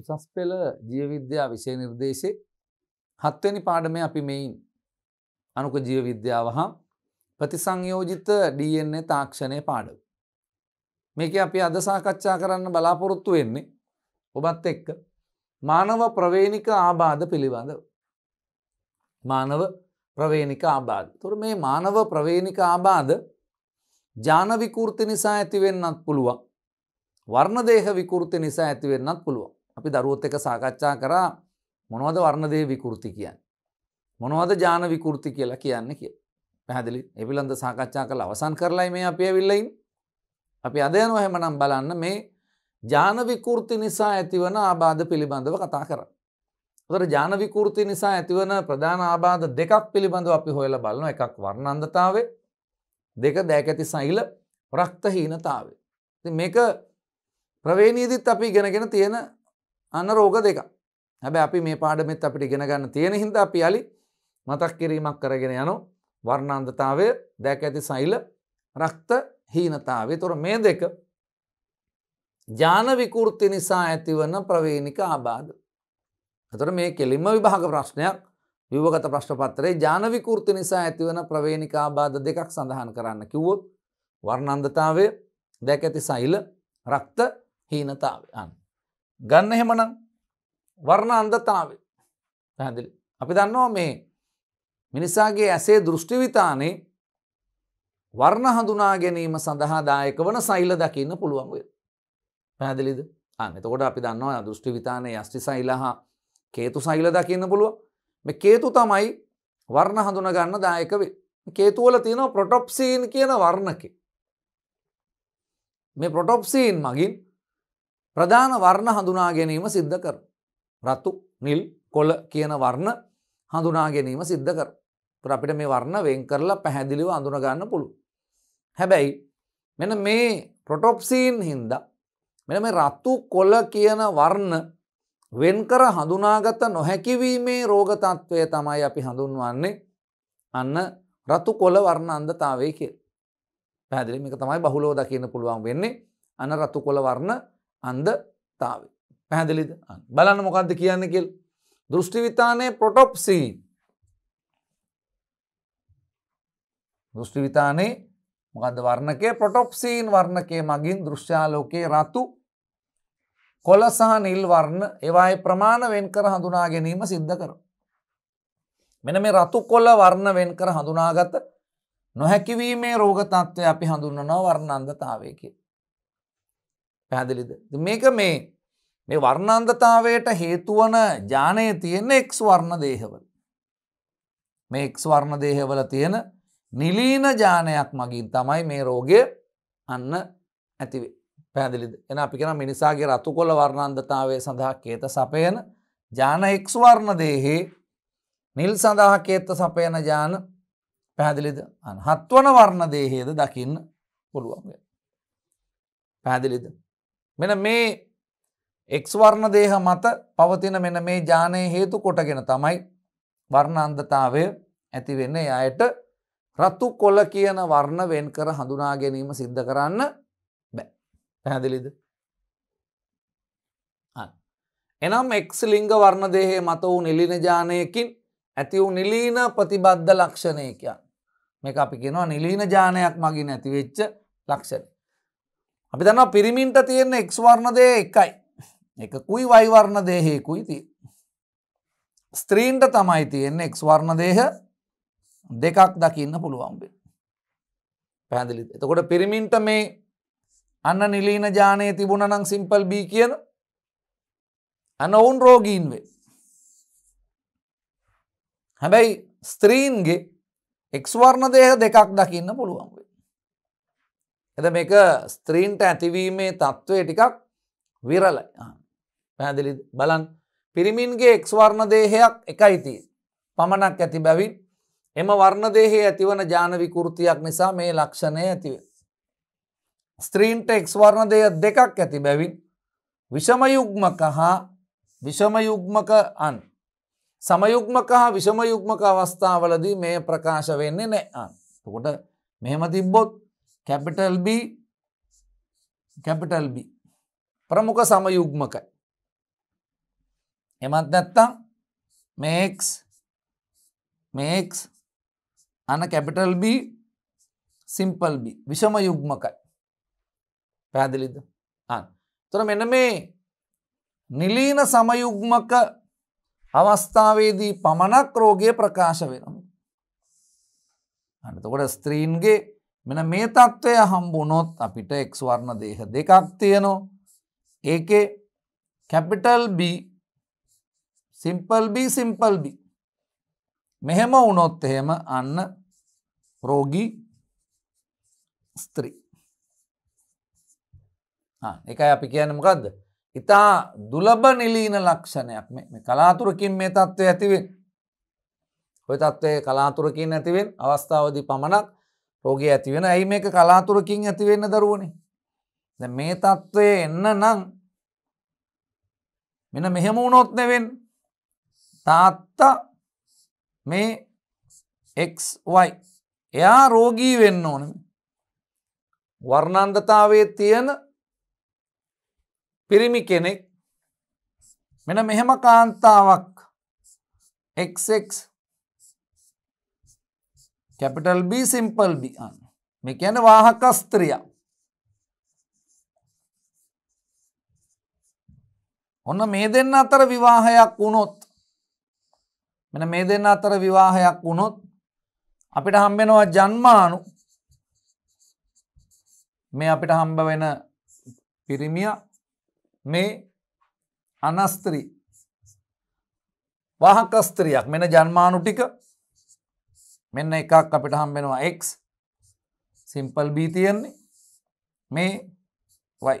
උසස් පෙළ ජීවවිද්‍යා විෂය නිර්දේශේ හත්වනි පාඩමය අපි මෙයින් අනුක ජීව විද්‍යාව හා ප්‍රතිසංයෝජිත DNA තාක්ෂණය පාඩව. මේක අපි අද සාකච්ඡා කරන්න බලාපොරොත්තු වෙන්නේ ඔබත් එක්ක මානව ප්‍රවේණික ආබාධ පිළිබඳව. මානව ප්‍රවේණික ආබාධ. තුර මේ මානව ප්‍රවේණික ආබාධ ජාන විකෘති නිසා ඇතිවෙන්නත් පුළුවන්. වර්ණදේහ විකෘති නිසා ඇතිවෙන්නත් පුළුවන්. අපි දරුවොත් එක සාකච්ඡා කරා මොනවද වර්ණදේ විකෘති කියන්න. මොනවද ජාන විකෘති කියලා කියන්න කිය. පැහැදිලි එපිළඳ සාකච්ඡා කළ අවසන් කරලයි මේ අපේ විල්ලයින්. අපි අදයනව හැමනම් බලන්න මේ ජාන විකෘති නිසා ඇතිවන ආබාධ පිළිබඳව කතා කර. තර ජාන විකෘති නිසා ඇතිවන ප්‍රධාන ආබාධ දෙකක් පිළිබඳව අපි හොයල බලන එකක් වර්ණන්දතාවේ දෙක දෑකැති සයිල ප්‍රක්තහීනතාවේ. මේක ප්‍රවේණීදිත් අපි ගෙනගෙන තියෙන අන්න රෝග දෙක හැබ අපි මේ පාඩමෙත් අපිට ගෙන ගන්න තියෙන හිද අපි අලි මතක් කිරීමක් කරගෙන යනු වර්ණන්දතාවය දැක ඇති සයිල රක්ත හීනතාවේ තොර මේ දෙක ජාන විකෘති නිසා ඇතිවන ප්‍රවේණික ආබාධ. එතට මේ කෙලින්ම විභාග ප්‍රශ්නයක් විවගත ප්‍රශ්පත්තරේ ජාන විකෘති නිසා ඇතිවන ප්‍රවේණික ආබාධ දෙකක් සඳහන් කරන්න කිව්වොත් වර්ණන්දතාවය දැක ඇති සයිල රක්ත හීනතාව අන්න. ගන්න එහෙමනම් වර්ණ අන්දතාවේ පැදිලි. අපි දන්නවා මේ මිනිසාගේ ඇසේ දෘෂ්ටිවිතානේ වර්ණ හඳුනා ගැනීම සඳහා දායක වන සයිල දකින්න පුළුවන්වේ. පැදිලිද අන්න එතකොට අපි දන්නවා දෘෂ්ටිවිතානය යස්ටි සයිලහා කේතු සයිල දකින්න පුළුව මේ කේතු තමයි වර්ණ හඳුන ගන්න දායකවේ කේතුවල තියෙනවා ප්‍රොටොප්සීන් කියන වර්ණක. මේ ප්‍රොටොප්සීන් මගින් ප්‍රධාන වර්ණ හඳුනා ගැනීම සිද්ධ කර. රතු නිල් කොල කියන වර්ණ හඳුනා ගැනීම සිද්ධ කර. අපිට මේ වර්ණ වෙන් කරලා පැහැදිලිව අඳුනගන්න පුළු හැබැයි මෙන මේ ප්‍රොටොප්සීන් හින්ද මෙන මේ රත්තු කොල්ල කියන වර්ණ වෙන්කර හඳුනාගත නොහැකිවීමේ රෝගතත්වය තමයි අපි හඳුන්වන්නේ. අන්න රතු කොල වර්ණ අන්දතාවේ කිය පැදිලිම එක තමයි බහුලෝ දකින්න පුළුවන් වෙන්නේ. අන රතු කොළ වර්ණ අන්දතාව පැහැදිලිද? බලන්න මොකක්ද කියන්න කෙල් දෘෂ්ටිවිතානය පොටොප්සී දෘෂ්ටිවිතානේ මොකද වර්ණකය? පොටොප්සීන් වර්ණකය මගින් දෘශ්‍යාලෝකයේ රතු කොල සහ නිල් වර්ණ ඒවායි ප්‍රමාණ වෙන් කර හඳුනා ගැනීම සිද්ධ කර. මෙන මේ රතු කොල්ල වර්ණ වෙන් කර හඳුනාගත නොහැකිවීමේ රෝගතත්වය අපි හඳුන්නනවා වර්ණන්දතාවයකි. පැහැදිලිද. මේක මේ මේ වර්ණන්දතාවයට හේතුවන ජානය තියෙන එක් වර්ණ දේහවල. මේ එක් වර්ණ දේහවල තියෙන නිලීන ජානයක් මගින් තමයි මේ රෝගය අන්න ඇතිවේ. පැදිලිද එන අපි කෙන මිනිසාගේ රතු කොළ වර්ණන්දතාවය සඳහා කේත සපයන ජාන එක්ස් වර්ණ දේහේ නිල් සඳහා කේත්ත සපයන ජාන පැහැදිලිද හත්වන වර්ණ දේහේද දකින්න පුළුවන් පැහැදිලිද මෙන මේ එක්ස්වර්ණ දේහ මත පවතින මෙන මේ ජානය හේතු කොටගෙන තමයි වර්ණ අන්දතාවය ඇතිවෙන්න අයට රත්තු කොල කියන වර්ණ වෙන් කර හඳුනා ගැනීම සිද්ධ කරන්න බෑ. පැහැදිලිද? එනම් එක්ස් ලිංග වර්ණ දේහේ මත වූ නිලින ජානයකින් ඇති වූ නිලීන ප්‍රතිබද්ධ ලක්ෂණයකයන් මේ අපි කෙනවා නිලීන ජානයක් මගින් ඇතිවෙච්ච ලක්ෂණ අපි දන්නවා පිරිමින්ට තියෙන එක්ස් වර්ණදය එකයි. එකකුයි වයිවර්ණ දේහයකුයි තිය. ස්ත්‍රීන්ට තමයි තියෙන්නේ එක්ස් වර්ණ දේහ දෙකක් දකින්න පුළුවන්බේ පැදිලි එතකොට පිරිමින්ට මේ අන්න නිලීන ජානය තිබුණ නං සිම්පල් බී කියන අන්න ඔවුන් රෝගීන් වේ හැබැයි ස්ත්‍රීන්ගේ එක්ස්වර්ණ දේහ දෙකක් දකින්න පුළුවන් වේ එද මේක ස්ත්‍රීන්ට ඇතිවීමේ තත්ත්වය ටිකක් විරලයි. පැහැදිලි බලන් පිරිමින්ගේ එක්ස්වර්ණ දේහයක් එකයිතිය පමණක් ඇති බැවින් එම වර්ණදේහේ ඇතිවන ජාන විකෘතියක් නිසා මේ ලක්ෂණය ඇතිව. ස්ත්‍රීන්ට එක්ස්වර්ණ දේය දෙකක් ඇති බැවින් විෂමයුග්මක හා විෂමයුග්මක අන්. සමයුග්මක හා විෂමයුග්මක අවස්ථාවලදී මේ ප්‍රකාශ වෙන්නේ නෑ අන් කොට මෙහෙම තිබ්බොත් කැපිටල් B කැපිටල් B. ප්‍රමුඛ සමයුග්මකයි එමත් නැත්තම් මේක් මේක් අන කැපිටල් B සිම්පල් B. විෂම යුග්මකයි. පැදිලිද අන් තොර මෙන්න මේ නිලීන සමයුග්මක අවස්ථාවේදී පමණක් රෝගය ප්‍රකාශ වෙනවා. අනතකොට ස්ත්‍රීන්ගේ මෙන මේ තත්ත්වය හම්බුනොත් අපිට එක්වර්ණ දේහ දෙකක් තියනවා. ඒක capital B simple B simple B මෙහෙම වුණොත් එහෙම අන්න රෝගී ස්ත්‍රී. එකයි අපි කියන්න මොකක්ද ඉතා දුලබ නිලීන ලක්ෂණයක්. මේ කලාතුරකින් මේ තත්ත්වය ඇතිවෙන් ඔය තත්ත්වය කලාතුරකින් ඇතිවෙන් අවස්ථාවදී පමණක් රෝගය ඇතිවෙන ඇයි මේක කලාතුරකින් ඇතිවෙන්න දරුවනේ? මේ තත්ත්වය එන්න නං මෙන මෙහෙම වුණොත් නෙවෙන් තාත්තා මේ XY එයා රෝගී වෙන්න ඕන. වර්ණන්දතාවේ තියෙන පිරිමි කෙනෙක් මෙන මෙහෙම කාන්තාවක් XX capital B simple B. අන්න මේ කියන වාහකස්ත්‍රිය ඔන්න මේ දෙන්න අතර විවාහයක් වුණොත් මෙන මේ දෙන්න අතර විවාහයක් වුණොත් අපිට හම්බෙනවා ජන්මානු. මේ අපිට හම්බ වෙන පිරිමිය මේ අනස්ත්‍රී. වාහකස්ත්‍රියක් මෙන ජන්මානු ටික. මෙන්න එකක් අපිට හම්බෙනවා X. සිම්පල් බී තියෙන්නේ. මේ වයි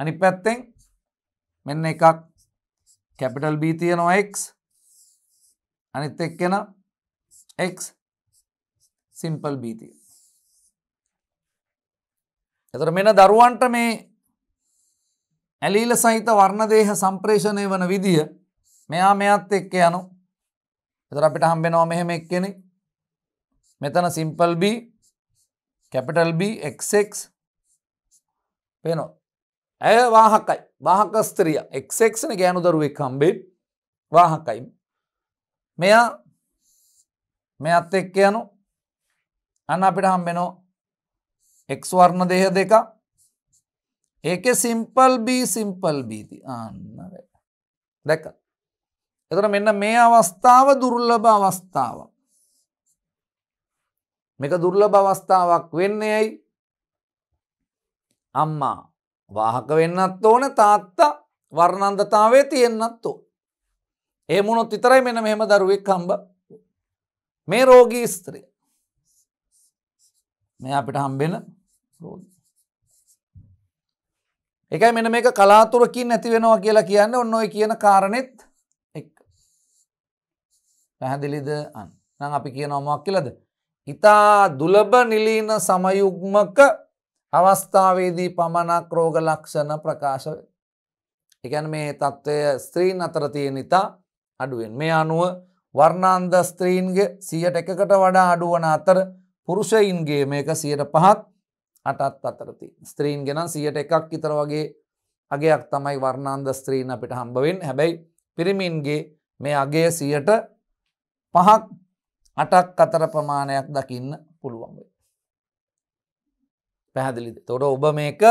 අනි පැත්තෙන් මෙන්න එකක් කැපිටල් බී තියෙනවා X. අනිත් එක්කෙන X. සිම්පල් බීතිය එතර මෙන දරුවන්ට මේ ඇලීල සහිත වර්ණදේහ සම්ප්‍රේෂණය වන විදිහ මෙයා මෙයත් එක්ක යනු එතර අපිට හම්බෙනවා මෙහෙම එක්කෙනෙ මෙතන simple B capital B XX පේනෝ ඇය වාහකයි. වාහක ස්ත්‍රිය. එක්ක්න ගෑනු දරුවෙක් හම්බේ වාහකයි. මෙයා මෙයත් එක්ක යනු. අන්න අපිට හම්බෙනෝ එක් වර්ණ දේහ දෙක. ඒක සිම්පල් බී සිම්පල් බීති අන්න දැක එතර මෙන්න මේ අවස්ථාව දුර්ලභ අවස්ථාව මේක දුර්ලභ අවස්ථාවක් වෙන්නේ ඇයි? අම්මා වාහක වෙන්නත් ඕන තාත්තා වර්ණන්දතාවේ තියෙන්න්නත් ඕ ඒ මුණොත් විතරයි මෙන මෙහෙම දරුවෙක් කම්බ මේ රෝගී ස්ත්‍රිය. මේ අපිට හම්බෙන රෝගී. එකයි මෙන මේක කලාතුරකින් ඇති වෙනවා කියලා කියන්න ඔන්න ඔය කියන කාරණෙත් එක් පැහැදිලිද? අන් නම් අපි කියන ඔමක් කියලද? ඉතා දුලබ නිලීන සමයුග්මක අවස්ථාවේදී පමණක් රෝග ලක්ෂණ ප්‍රකාශ එකැන මේ තත්ත්වය ස්ත්‍රීන් අතර තියෙන ඉතා අඩුවෙන්. මේ අනුව වර්ණාන්ද ස්ත්‍රීන්ගේ සියට එකකට වඩා අඩුවන අතර පුරුෂයින්ගේ මේක සියට පහත් අටත් අතරති ස්ත්‍රීන් ගෙන සියට එකක් ඉතර වගේ අගේයක් තමයි වර්ණාන්ද ස්ත්‍රීන් අපිට හම්බවෙන් හැබැයි පිරිමින්ගේ මේ අගේ සියට පහක් අටක් අතර ප්‍රමාණයක් දකින්න පුළුවන්ගේ. පැහැදිලිද? තොට ඔබ මේක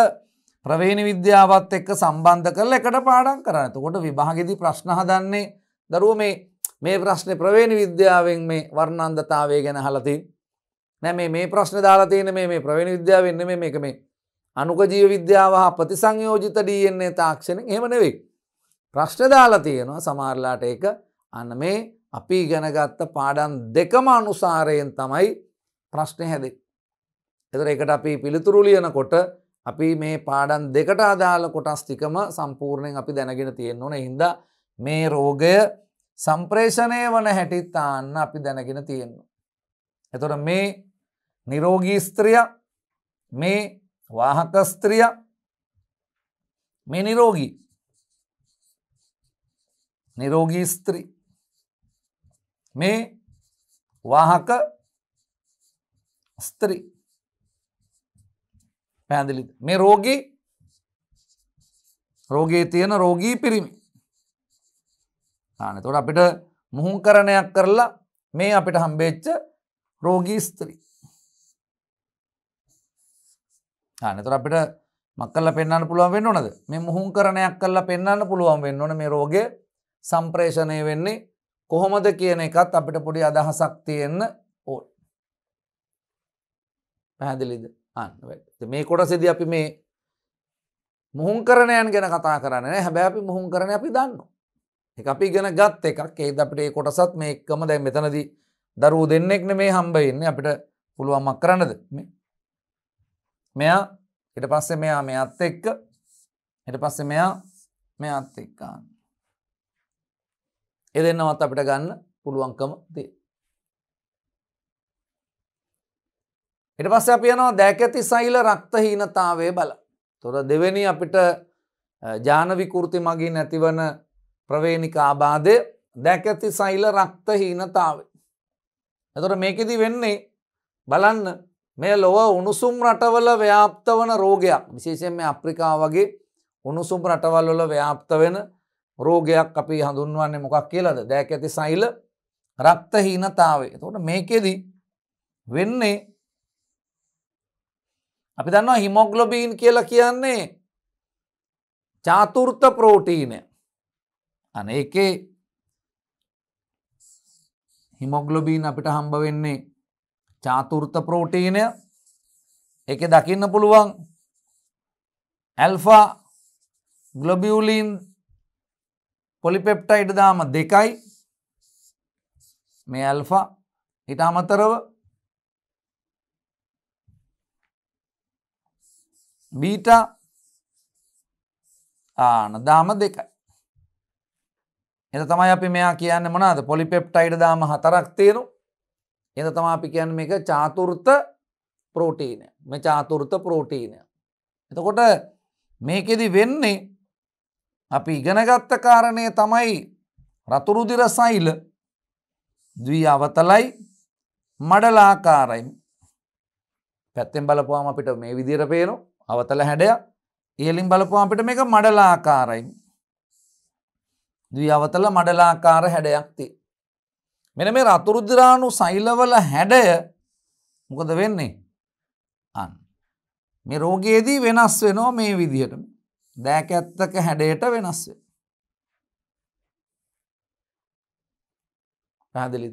ප්‍රවේණ විද්‍යාවත් එක්ක සම්බන්ධ කරල එකට පාඩන් කරන්න. තකොට විභාගෙදි ප්‍රශ්න හදන්නේ දරුව මේ මේ ප්‍රශ්න ප්‍රවේණ විද්‍යාවෙන් මේ වර්ණන්දතාවය ගැන හලතින් නැ මේ ප්‍රශ්න දාලා තියෙන මේ ප්‍රවණ විද්‍යාව වෙන්න මේ මේක මේ අනුක ජීව විද්‍යාව හා ප්‍රතිසංයෝජිත ඩන්නේ තාක්ෂණ එහෙම නෙවෙයි. ප්‍රශ්න දාලා තියෙනවා සමාරලාට එක අන්න මේ අපි ගැනගත්ත පාඩන් දෙකම අනුසාරයෙන් තමයි ප්‍රශ්නය හැදේ. එතර එකට අපි පිළිතුරු ලියනකොට අපි මේ පාඩන් දෙකට අදාළ කොටස් ටිකම සම්පූර්ණයෙන් අපි දැනගෙන තියෙන්න ඕන හින්ද මේ රෝගය සම්ප්‍රේෂණය වන හැටිත්තාන්න අපි දැනගෙන තියෙන්නවා. එතොට මේ නිරෝගී ස්ත්‍රිය මේ වාහක ස්ත්‍රිය මේ නිරෝගී නිරෝගී ස්ත්‍රී මේ වාහක ස්ත්‍රී පැදිලි මේ රෝගී රෝගයේ තියෙන රෝගී පිරිමි. ආන තොට අපිට මුහුන් කරණයක් කරලා මේ අපිට හම්බේච්ච රෝගී ස්ත්‍රී. ආනතර අපිට මක්කල්ල පෙන්න්න පුළුවන් වෙන්න ඕනද? මේ මුහුන් කරණයක් කරලා පෙන්න්න පුළුවන් වෙන්න ඕන මේ රෝගය. සම්ප්‍රේෂණය වෙන්නේ කොහොමද කියන එකත් අපිට පොඩි අදහසක් තියෙන්න ඕ පැහැදිලිද? අන්න මේ කොටසෙද අපි මේ මුහුන් කරණයන් ගැන කතා කරන්න හැබැ අපි මුහුන් කරන අපි දන්න එක අපි ගෙන ගත් එකක්. ඒද අපිට ඒ කොටසත් මේ එක්කම දැයි මෙතනදී දරුව දෙන්නෙක්න මේ හම්බවෙන්න අපිට පුළුවන් මක් කරන්නද මෙයා එට පස්සේ මෙයා මේ අත් එක්ක. එට පස්සේ මෙයා මේ අත් එක්කාන්න එ දෙන්නවත් අපිට ගන්න පුළුවන්කම දේ. එට පස්ස අප යනවා දැක ඇති සයිල රක්තහීනතාවේ බල. තොර දෙවැනි අපිට ජානවිකෘති මගින් ඇතිවන ප්‍රවේණික ආබාධය දැක ඇති සයිල රක්තහීනතාව. එතොට මේකෙදි වෙන්නේ බලන්න මේ ලොව උණුසුම් රටවල ව්‍යාප්ත වන රෝගයක්. විශේෂයෙන් මේ අප්‍රිකා වගේ උණුසුම් රටවල් වල ව්‍යාප්ත වෙන රෝගයක් අපි හඳුන්වන්නේ මොකක් කියලද? දැක ඇති සයිල රක්තහීනතාවේ තොට මේකෙදී වෙන්නේ අපි දන්නවා හිමොග්ලොබීන් කියලා කියන්නේ චාතුෘර්ත ප්‍රෝටීනය. අන එකේ හිමොග්ලොබීන් අපිට හම්බ වෙන්නේ චාතුෘර්ත ප්‍රෝටීනය. එක දකින්න පුළුවන් ඇල්ෆා ගලොබියලීන් පොලිපෙප්ටයිඩ් දාම දෙකයි මේ ඇල්ෆා ඉට අමතරව බීට ආන දාම දෙකයි. එත තමයි අපි මෙයා කියන්න මොනාද පොලිපෙප්ටයිඩ දාම හතරක් තියෙනු එත තමා අපි කියන්න මේක චාතුෘර්ත ප්‍රෝටීනය මේ චාතුෘර්ත ප්‍රෝටීනය. එතකොට මේකෙදි වෙන්නේ අපි ඉගෙනගත්ත කාරණය තමයි රතුරුදිර සයිල දී අවතලයි මඩලාකාරයි පැත්තෙන් බලපුවාම අපිට මේ විදිර පේනවා අවතල හැඩයක් ඉහලින් බලපුවා අපිට මේක මඩලාකාරයි. දී අවතල මඩලාකාර හැඩයක්ති. මෙන මේ රතුරුද්‍රාණු සෛලවල හැඩය මොකද වෙන්නේ අන්. මේ රෝගයේදී වෙනස් වෙනවා මේ විදිහට දෑක ඇත්තක හැඩයට වෙනස්වේ. පැහදිලි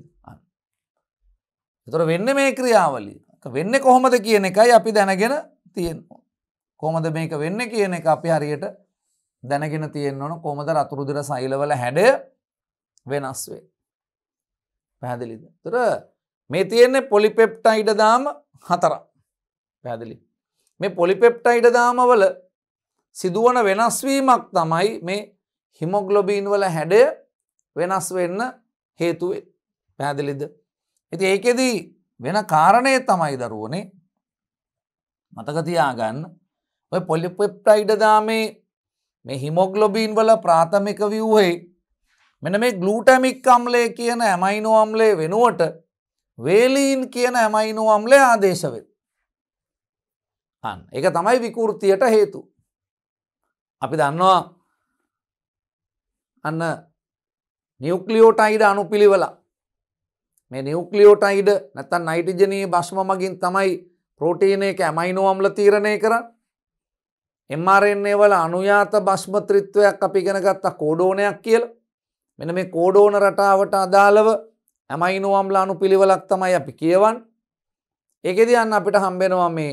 එතොර වෙන්න මේ ක්‍රියාවලි වෙන්න කොහොමද කියන එකයි අපි දැනගෙන තියෙනවා. කොමද මේක වෙන්න කියන එක අපි හරියට දැනගෙන තියෙන් ඕන කොමද රතුරුදුර සයිලවල හැඩය වෙනස් වේ. පැහැදිලිද. තර මේ තියෙන්නේ පොලිපෙප්ටයිඩ දාම හතර පැදිලි. මේ පොලිපෙප්ටයිඩ දාමවල සිදුවන වෙනස්වීමක් තමයි මේ හිමොග්ලොබීන් වල හැඩය වෙනස් වෙන්න හේතුවේ පැදිලිද. ඇති ඒකෙදී වෙන කාරණය තමයි දරුවනේ මතකතියාගන්න ඔය පොලිපෙප්ටයිඩ දාමේ මේ හිමොග්ලොබීන් වල ප්‍රාථමික වූහේ මෙන මේ ගලූටමික් අම්ලේ කියන ඇමයිනෝ අම්ලේ වෙනුවට වේලීන් කියන ඇමයිනෝ අම්ලේ ආදේශවෙ. අන් එක තමයි විකෘතියට හේතු. අපි දන්නවා අන්න නියුක්ලියෝටයිඩ අනුපිළිවල. මේ නියුක්ලියෝටයිඩ නැතන් නයිටිජනී බශ්ම මගින් තමයි ප්‍රෝටීනය එක ඇමයිනෝ අම්ල තීරණය කරන්න. එම්මාරෙන්නේ වල අනුයාත භශ්මත්‍රිත්වයක් අපි ගෙන ගත්තා කෝඩෝනයක් කියල. මෙන මේ කෝඩෝන රටාවට අදාළව ඇමයිනුවම්ලා අනු පිළිවලක් තමයි අපි කියවන් ඒකෙද අන්න අපිට හම්බෙනවා මේ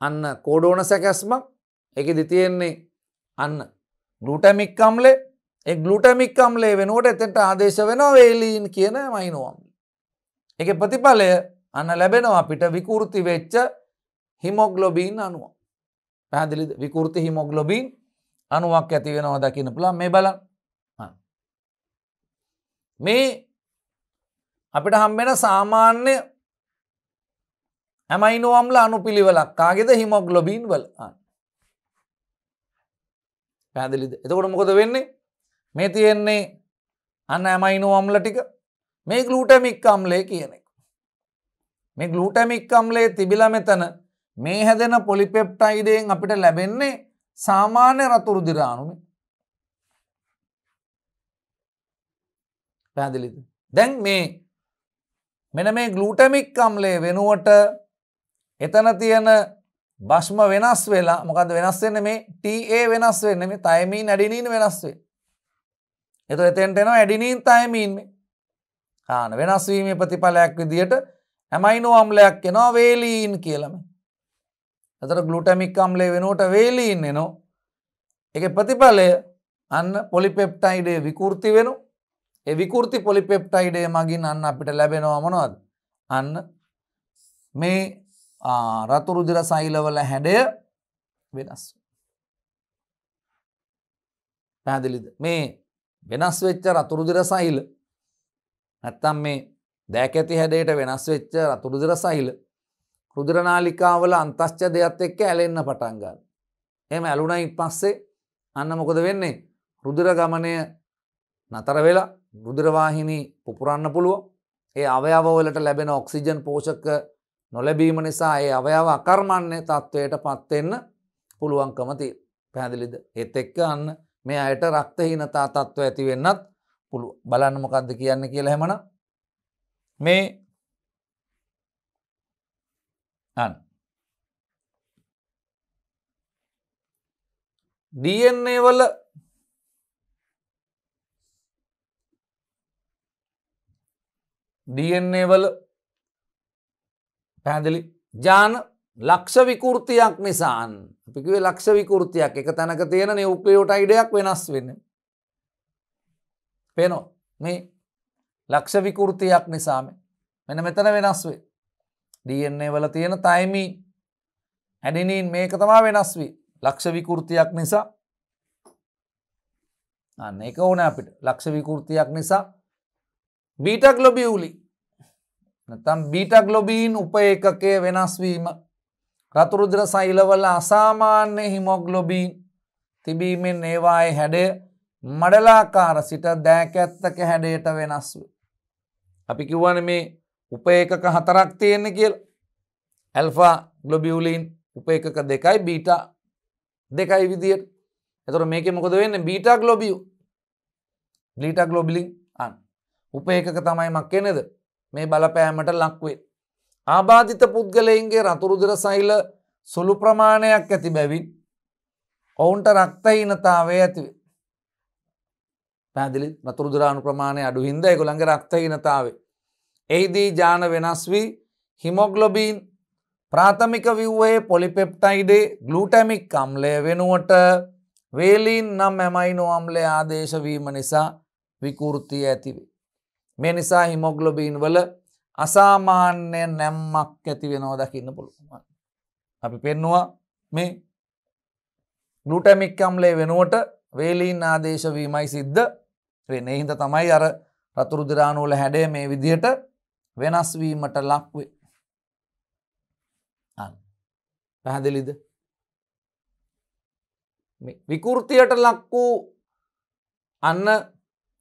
අන්න කෝඩෝන සැකැස්මක්. එකෙදි තියෙන්නේ අන්න ගලුටමික්කම්ලේ එ ගලුටමික්කම්ලේ වෙනුවට එතට ආදේශ වෙනවා වේලීන් කියන මයිනුවම්. එක ප්‍රතිඵලය අන්න ලැබෙනවා අපිට විකෘති වෙච්ච හිමොග්ලොබීන් අනුව. පැදිලිද විකෘති හිමොග්ලොබීන් අනුවක් ඇති වෙනවා දකින්න පුළා මේ බල මේ අපිට හම්බෙන සාමාන්‍ය ඇමයිනුවම්ල අනු පිළිවෙලක් කාගෙද? හිමොග්ලොබීන් වල. පැදිලිද එතකොට මොකොද වෙන්නේ? මේ තියෙන්නේ අන්න ඇමයිනුවම්ල ටික. මේ ගලූටමික් අම්ලේ කියන එක. මේ ගලූටමික් අම්ලේ තිබිල මෙතන මේ හැදෙන පොලිපෙප්ටයිඩයෙන් අපිට ලැබෙන්නේ සාමාන්‍ය රතුරුදිරානුම පැහැදිලිද. දැන් මේ මෙන මේ ගලූටමික් අම්ලේ වෙනුවට එතන තියෙන බශ්ම වෙනස් වෙලා මොකද වෙනස් වෙන්න මේ? ටඒ වෙනස් වෙන්න මේ තයමී නැඩිනීන් වෙනස්වේ. එතු එතෙන්ටෙනවා ඇඩිනීන් තයමීන් මේ. ආන වෙනස්වීමේ ප්‍රතිඵලයක් විදියට ඇමයිනෝ අම්ලයක් එනවා වේලීන් කියලම එතර ගලුටමික් අම්ලේ වෙනුවට වේලීන් එනෝ එක ප්‍රතිඵලය අන්න පොලිපෙප්ටයිඩේ විකෘති වෙනු ඒ විකෘති පොලිපෙප්ටයිඩේ මගින් අන්න අපිට ලැබෙනවා මොනවද? අන්න මේ රතුරුදිර සයිලවල හැඩය වෙනස් පැදිලිද මේ වෙනස් වෙච්ච රතුරුදිර සයිල් නැත්තම් මේ දෑකැති හැඩයට වෙනස් වෙච්ච රතුරුදිර සයිල් රුදුරනාලිකාවල අන්තශ්ච දෙයක්ත් එක්ක ඇලෙන්න පටන්ගල් එම ඇලුනයි පස්සේ අන්න මොකද වෙන්නේ? රුදුර ගමනය නතර වෙලා රුදුරවාහිනී පුපුරන්න පුළුව ඒ අවයවවලට ලැබෙන ඔක්සිජන් පෝෂක නොලැබීම නිසා ඒ අවයාව අකර්මණ්‍ය තත්ත්වයට පත්වෙන්න පුළුවන්කමති පැහැදිලිද? එත් එක්ක අන්න මේ අයට රක්තහීනතා තත්ත්ව ඇති වෙන්නත් පුළුව බලන්න මොකක්ද කියන්න කියලා හැමන මේ අන් DNA වල DNA වල පැහැදිලි? ජාන ලක්ෂ විකෘතියක් නිසාන්. අපිකිවේ ලක්ෂ විකෘතියක්. එක තැනක තියෙන නිවක්ලියෝට අයිඩයක් වෙනස් වෙන්න. පේනෝ මේ ලක්ෂ විකෘතියක් නිසාම. මෙන මෙතන වෙනස් වේ DNA වල තියෙන තයිමී ඇඩිනීන් මේක තමා වෙනස් වී ලක්ෂ විකෘතියක් නිසා. අන්න එක ඕන අපිට. ලක්ෂ විකෘතියක් නිසා. බීටක් ලොබියවලි නැතම් බීටග්ලොබීන් උප ඒකකය වෙනස්වීම රතුරුද්‍ර සෛලවල අසාමාන්‍ය හිමොග්ලොබීන් තිබීමෙන් ඒවායේ හැඩය මඩලාකාර සිට දෑකැත්තක හැඩයට වෙනස්ව. අපි කිව්වන මේ උප ඒකක හතරක් තියෙන්නේ කියල්. ඇල්ෆා ගලොබියවලින් උප ඒකක දෙකයි බීට දෙකයි විදියට. එතුර මේක මොකද වෙන්න? බීට ගලොබිය්. ලීට ගලොබිලින් අන්. උප ඒකක තමයි මක් කෙනෙද මේ බලපෑමට ලක්වේ. ආබාධිත පුද්ගලයින්ගේ රතුරුදුර සයිල සුළු ප්‍රමාණයක් ඇති බැවින් ඔවුන්ට රක්තහීනතාවේ ඇතිවේ. පැදිලි රතුරුදුරාණු ප්‍රමාණය අඩු හින්ද එකුළඟ රක්තහීනතාවේ. එහිදී ජාන වෙනස් වී හිමොග්ලොබීන් ප්‍රාථමික විව්වේ පොලිපෙප්ටයිඩේ ගලූටැමික් අම්ලය වෙනුවට වේලීන් නම් ඇමයිනු අම්ලය ආදේශවීම නිසා විකෘතිය ඇතිවේ. මේ නිසා හිමොග්ලොබීන් වල අසාමාන්‍ය නැම්මක් ඇති වෙනව දකින්න පුළුවන්. අපි පෙන්නවා මේ ගලුටමික්කම්ලේ වෙනුවට වේලීන් ආදේශවීමයි සිද්ධ වෙන හිද තමයි අර රතුරුදිරානුවල හැඩේ මේ විදිහට වෙනස්වීමට ලක්වේ. පැහැදිලිද විකෘතියට ලක් වූ අන්න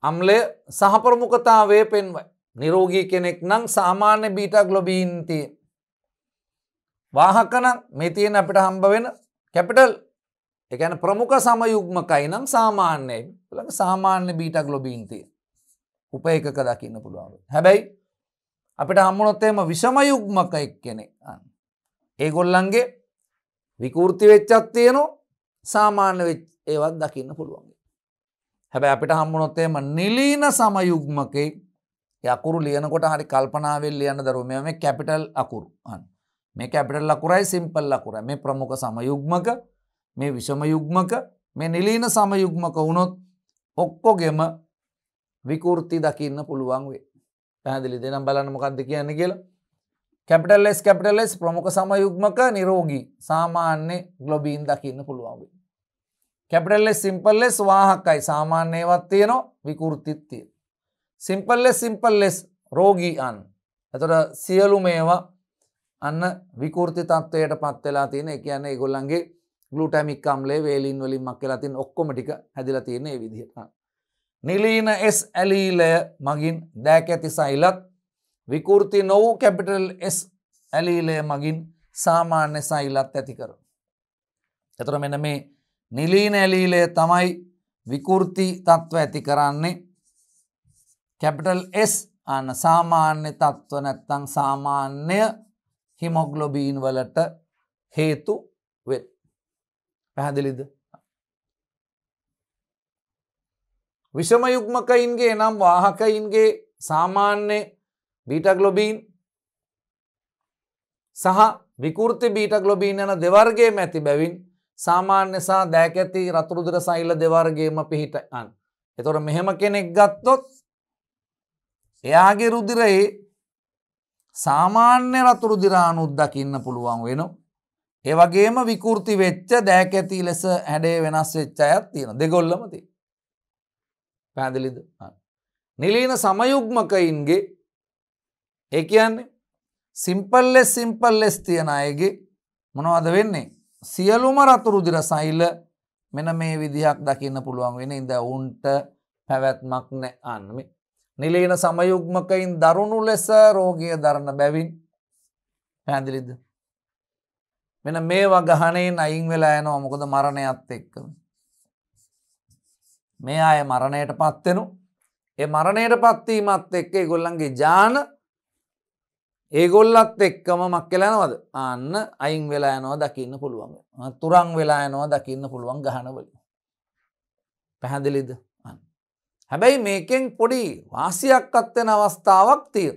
අම්ලය සහප්‍රමුඛතාවය පෙන්වයි. නිරෝගී කෙනෙක් නම් සාමාන්‍ය බීටක් ලොබීන්තිය. වාහකනම් මේ තියෙන අපිට හම්බ වෙන කැපිටල් එකන ප්‍රමුඛ සමයුග්මකයි නම් සාමාන්‍යයි ලඟ සාමාන්‍ය බීටක් ලොබීන්තිය. උප එකක දකින්න පුළුවන්. හැබැයි අපිට හම්මුණොත්තේම විෂමයුග්මක එක් කෙනෙ ඒගොල්ලන්ගේ විකෘති වෙච්චත් තියනවා සාමාන්‍ය ඒවත් දකින්න පුළුවන්. හැබැ අපිට හම්බුනොත්තේම නිලීන සමයුග්මකේ යකුරු ලියනකොට හරි කල්පනාවෙල් ලියන්න දරුව මේ කැපිටල් අකුරු. අන් මේ කැපිටල් ලකුරයි සිම්පල් ලකුර මේ ප්‍රමුඛ සමයුග්මක මේ විෂම යුග්මක මේ නිලීන සමයුග්මක වුණොත් ඔක්කොගෙම විකෘති දකින්න පුළුවන් වේ පැහදිලි දෙනම් බලන්න මොකක්ද කියන්න කියලා. කැපිටල්ලෙස් කැපිටල්ලෙස් ප්‍රමුඛ සමයුග්මක නිරෝගී සාමාන්‍ය ගලොබීන් දකින්න පුළුවන් වේ කැපිටල්ලෙස් සිම්පල්ලෙස් වාහකයි සාමාන්‍යයවත් තියනවා විකෘතිත් තිය. සිම්පල්ලෙස් සිම්පල්ලෙස් රෝගී අන්. ඇතට සියලු මේවා අන්න විකෘති තත්වයට පත්වෙලා තියෙන එක කියන්න ගොල්ලන්ගේ ගලුටමික්කම්ලේ වේලින් වලින් මක් කියලා තින් ඔක්කොමටික හැදිලා තියෙන විදිහට. නිලීන S ඇලීලය මගින් දෑක ඇති සයිලත් විකෘති නොවූ කැපිටල් S ඇලීලය මගින් සාමාන්‍ය සයිලත් ඇති කර. එතර මෙන මේ නිලීන ඇලීලය තමයි විකෘති තත්ත්ව ඇති කරන්නේ. කැපිටල් S අන්න සාමාන්‍ය තත්ත්ව නැත්තං සාමාන්‍ය හිමොග්ලොබීන් වලට හේතු වෙ පැහැදිලිද? විෂම යුග්මකයින්ගේ නම් වාහකයින්ගේ සාමාන්‍ය බීටගලොබීන් සහ විකෘති බීටගලොබීන් යන දෙවර්ගේ මැති බැවින් සාමාන්‍ය සහ දෑකැති රතුරුදුර සයිල්ල දෙවර්ගේම පිහිට අන් එතොට මෙහෙම කෙනෙක් ගත්තොත් එයාගේ රුදිරයේ සාමාන්‍ය රතුරුදිරානුත් දකින්න පුළුවන් වෙන. ඒවගේම විකෘති වෙච්ච දෑකැති ලෙස හැඩේ වෙනස් වෙච්ච අයත් තියෙන දෙගොල්ලමති. පැදිලිද නිලීන සමයුග්මකයින්ගේ ඒ කියන්නේ සිම්පල්ලෙස් සිම්පල්ලෙස් තියෙන අයගේ මොනවද වෙන්නේ? සියලුම රතුරුදිර සයිල්ල මෙන මේ විදිහක් දකින්න පුළුවන් වෙන. ඉද ඔවුන්ට පැවැත්මක් නෑ අන්නම නිලීන සමයුග්මකයින් දරුණු ලෙස රෝගය දරන්න බැවින් පැදිලිද මෙන මේ වගහනයෙන් අයින් වෙලා යනවා. මොකද මරණයත් එක්කම. මේ අය මරණයට පත්වෙනු ඒ මරණයට පත්වීමත් එක්ක ගොල්ලන්ගේ ජාන ඒගොල්ලත් එක්කම මක් කියලනවද අන්න අයින් වෙලා යනවා දකින්න පුළුවන්. තුරං වෙලා යනවා දකින්න පුළුවන් ගහනවල පැහැදිලිද? හැබැයි මේකෙන් පොඩි වාසියක් අත්වෙන අවස්ථාවක් තිය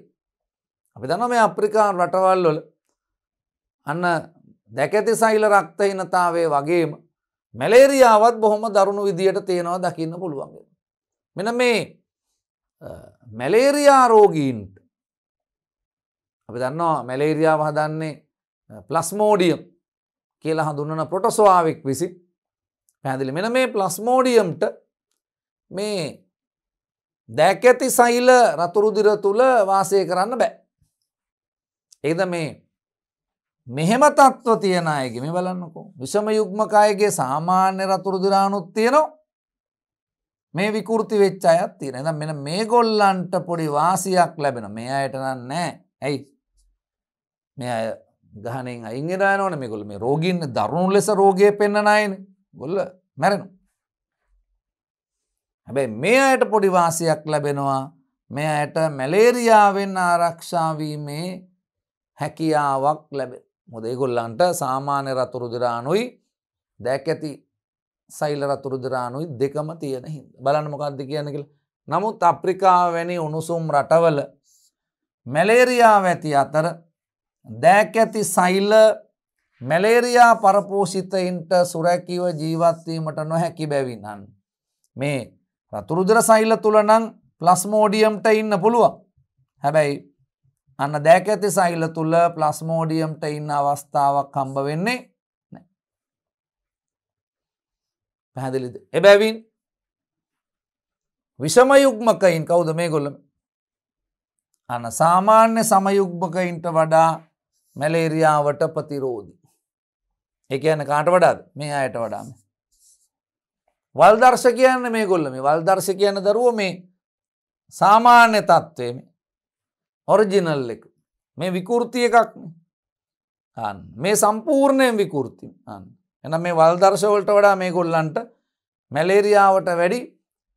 අපි දන මේ අප්‍රිකාන් රටවල් වල අන්න දැකැති සයිල රක්තහිනතාවේ වගේම මැලේරියාවත් බොහොම දරුණු විදියට තියෙනවා දකින්න පුළුවන්ගේ. මෙන මේ මැලේරයා රෝගීන්ට අපි දන්නවා මැලේරියාව හදන්නේ ප්ලස්මෝඩියම් කියලා හඳුන්නන පොටස්වාවෙක් විසි පැදිලි මෙන මේ ප්ලස්මෝඩියම්ට මේ දැකඇති සයිල රතුරුදිර තුළ වාසය කරන්න බෑ. ඒද මේ මෙහෙම තත්ත්ව තියෙන අයගේ මේ බලන්නකෝ. විෂම යුග්මකායගේ සාමාන්‍ය රතුරුදිරානුත් තියෙනවා. මේ විකෘති වෙච්ච අයත් තියෙන එනම් මෙන මේ ගොල්ලන්ට පොඩි වාසියක් ලැබෙන මේ අයට නෑ. ඇයි? මේ අය ගහනෙන් අයිංගෙනය නොන මේගොල මේ රෝගීන්න දරුණු ලෙස රෝගය පෙන්න්න අයන. ගොල්ල මැරෙනු හැබැයි මේ අයට පොඩි වාසියක් ලැබෙනවා. මේ අයට මැලේරියාවෙන් ආරක්ෂාවීමේ හැකියාවක් ලැබේ මොදේ ගොල්ලන්ට සාමාන්‍ය රතුරුදිරානුයි දැක් ඇති සයිල රතුරුදිරානුයි දෙකම තියෙන හිද බලන්න මොකක්ද කියන කියල. නමුත් අප්‍රිකා වැනි උණුසුම් රටවල මැලේරයා ඇති අතර දැක් ඇති සයිල්ල මැලේරයා පරපෝෂිතයින්ට සුරැකිව ජීවත්වීමට නොහැකි බැවිනන් මේ රතුරුදර සයිල්ල තුළනං ප්ලස්මෝඩියම්ට ඉන්න පුළුවන්. හැබැයි අන්න දැක ඇති සයිල්ල තුළ ප්ලස්මෝඩියම්ට ඉන්න අවස්ථාවක් කම්බ වෙන්නේ පැහැදිලිද? එබැවින් විෂම යුග්මකයින් කවුද මේ ගොල්ලම අන්න සාමාන්‍ය සමයුග්මකයින්ට වඩා මැලේරියාවට ප්‍රතිරෝධී. එක යන කාට වඩාද? මේ අයට වඩාම වල්දර්ශ කියන්න මේ. ගොල්ල මේ වල්දර්ශ කියන්න දරුව මේ සාමාන්‍ය තත්ත්වයම ඔරිජිනල් එක. මේ විකෘති එකක් මේ. සම්පූර්ණයෙන් විකෘති. එන මේ වල්දර්ශවලට වඩා මේ ගොල්ලන්ට මැලේරියාවට වැඩි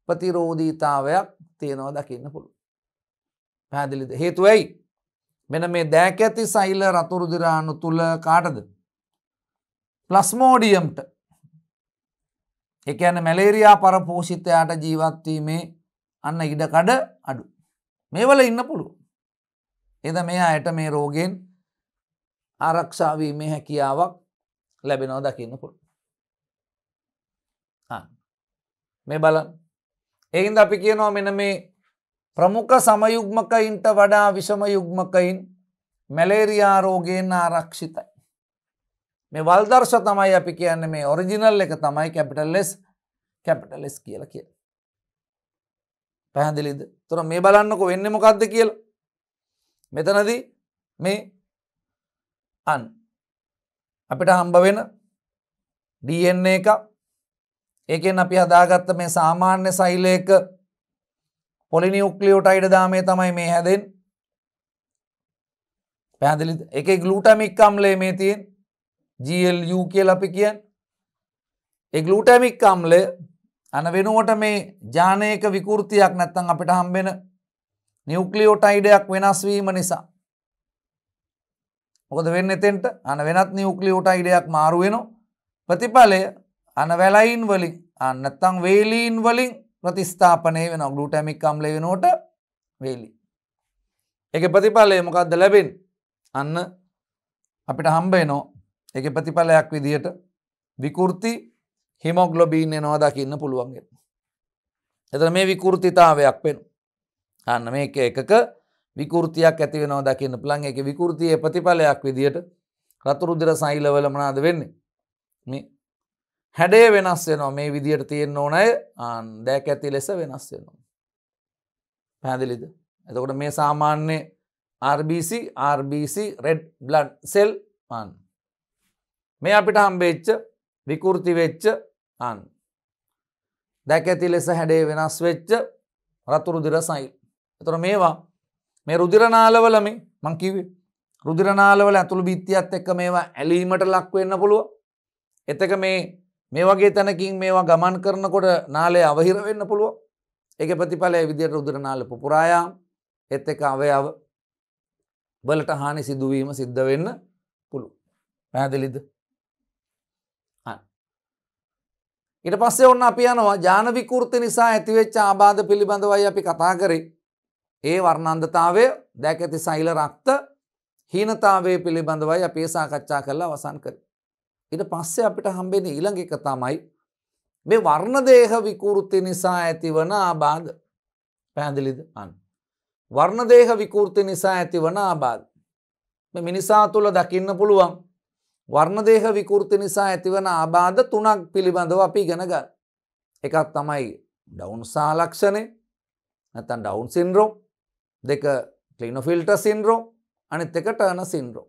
ප්‍රතිරෝධීතාවයක් තියෙනවා දකින්න පුළු. පැදිලිද හේතුවයි මෙන මේ දෑක ඇති සයිල රතුරුදිරාණු තුළ කාටද. ප්ලස්මෝඩියම්ට එකන මැලේරයා පරපෝෂිතයාට ජීවත්වීමේ අන්න ඉඩකඩ අඩු. මේවල ඉන්න පුළුව. එද මේ අයට මේ රෝගෙන් ආරක්ෂාවීමේ හැකියාවක් ලැබෙනව දකින්න පුළ මේ බල එහින්ද අපි කියනවා මෙන මේ ප්‍රමුඛ සමයුග්මකයින්ට වඩා විෂම යුග්මකයින් මැලේරයා රෝගයෙන් ආරක්ෂිතයි. මේ වල්දර්ශ තමයි අපි කියන්න මේ ඔරිජිනල් එක තමයි කැපිටල්ලෙස් කැපිටලෙස් කියල කිය පැහැදිලිද? තුර මේ බලන්නක වෙන්න මොකක්ද කියලා? මෙතනදී මේ අන් අපිට හම්බ වෙන DNA එක ඒකෙන් අපි හදාගත්ත මේ සාමාන්‍ය සෛලයක පොලිනියුක්ලියෝටයිඩ දාමේ තමයි මේ හැදෙන්. පැදිලි එක ගලූටමික් අම්ලේ මේ තියෙන්. GLU කියල අපි කියන්. ඒ ගලූටමික් අම්ලය අන වෙනුවට මේ ජානයක විකෘතියක් නැත්තං අපිට හම්බෙන නිවක්ලියෝටයිඩයක් වෙනස්වීම නිසා. මොකද වෙන්න එතෙන්ට? අන වෙනත් නිවක්ලියෝටයිඩයක් මාරුවෙන ප්‍රතිඵලය අන වැලයින් වලින් අන්නත්තං වේලීන් වලින් ප්‍රතිස්ථාපනය වෙන ගලුටැමික් අම්ල වෙනෝට වේලි. එක ප්‍රතිඵලය මොකක්ද ලැබෙන් අන්න අපිට හම්බේනෝ එක ප්‍රතිඵලයක් විදිහට විකෘති හිමොග්ලොබීන් එනවා දකින්න පුළුවන්ගේ. එතන මේ විකෘතිතාවයක් පෙන් අන්න මේක එකක විකෘතියක් ඇති වෙනවා දකින්න ප්ලන් එක විකෘතිය ප්‍රතිඵලයක් විදිහට රතුරුදිර සයිලවල මනාද වෙන්නේ. මේ හැඩේ වෙනස් වෙනවා. මේ විදිහට තියෙන්න ඕනය. ආන් දැක ඇති ලෙස වෙනස් වෙනවා. පැදිලිද එතකොට මේ සාමාන්‍ය RBC RBC red blood cell අන් මේ අපිට හම්බෙච්ච විකෘති වෙච්ච අන් දැක ඇති ලෙස හැඩේ වෙනස් වෙච්ච රතුරුදිර සයිල් එතොර මේවා මේ රුදිරනාලවලම මංකිවේ රුදිරනාලවල ඇතුළු බිත්තියත් එක්ක මේවා ඇලීමට ලක් වෙන්න පුළුව එතක මේ මේ වගේ තැනකින් මේවා ගමන් කරනකොට නාලේ අවහිර වෙන්න පුළුව එක ප්‍රතිඵලය විදියට රුදිරනාල පුරායාම් එත් එක අවයාව බලට හානි සිදුවීම සිද්ධ වෙන්න පුළු පැහැදිලිද? ඉට පස්සේ ඔන්න අපි යනවා ජාන විකෘති නිසා ඇතිවෙච්ච ආබාධ පිළිබඳවයි අපි කතා කරේ. ඒ වර්ණන්දතාවය දැක ඇති සයිල රක්ත හීනතාවේ පිළිබඳවයි අපේ සාකච්ඡා කරලා අවසන් කර. ඉට පස්සේ අපිට හම්බෙන ඊළඟ එක තමයි මේ වර්ණදේහ විකෘති නිසා ඇතිවන ආබාධ පැහැදිලිද අන්න. වර්ණදේහ විකෘති නිසා ඇතිවන ආබාධ. මිනිසා තුළ දකින්න පුළුවන් වර්ණදේහ විකෘති නිසා ඇතිවන ආබාධ තුනක් පිළිබඳව අපි ගෙනග එකක් තමයි ඩවුන් සාලක්ෂණය නැතන් ඩවුන් සින්රෝ දෙක කලිනොෆිල්ට සින්රෝ අනිත් එක ටර්න සින්රෝ.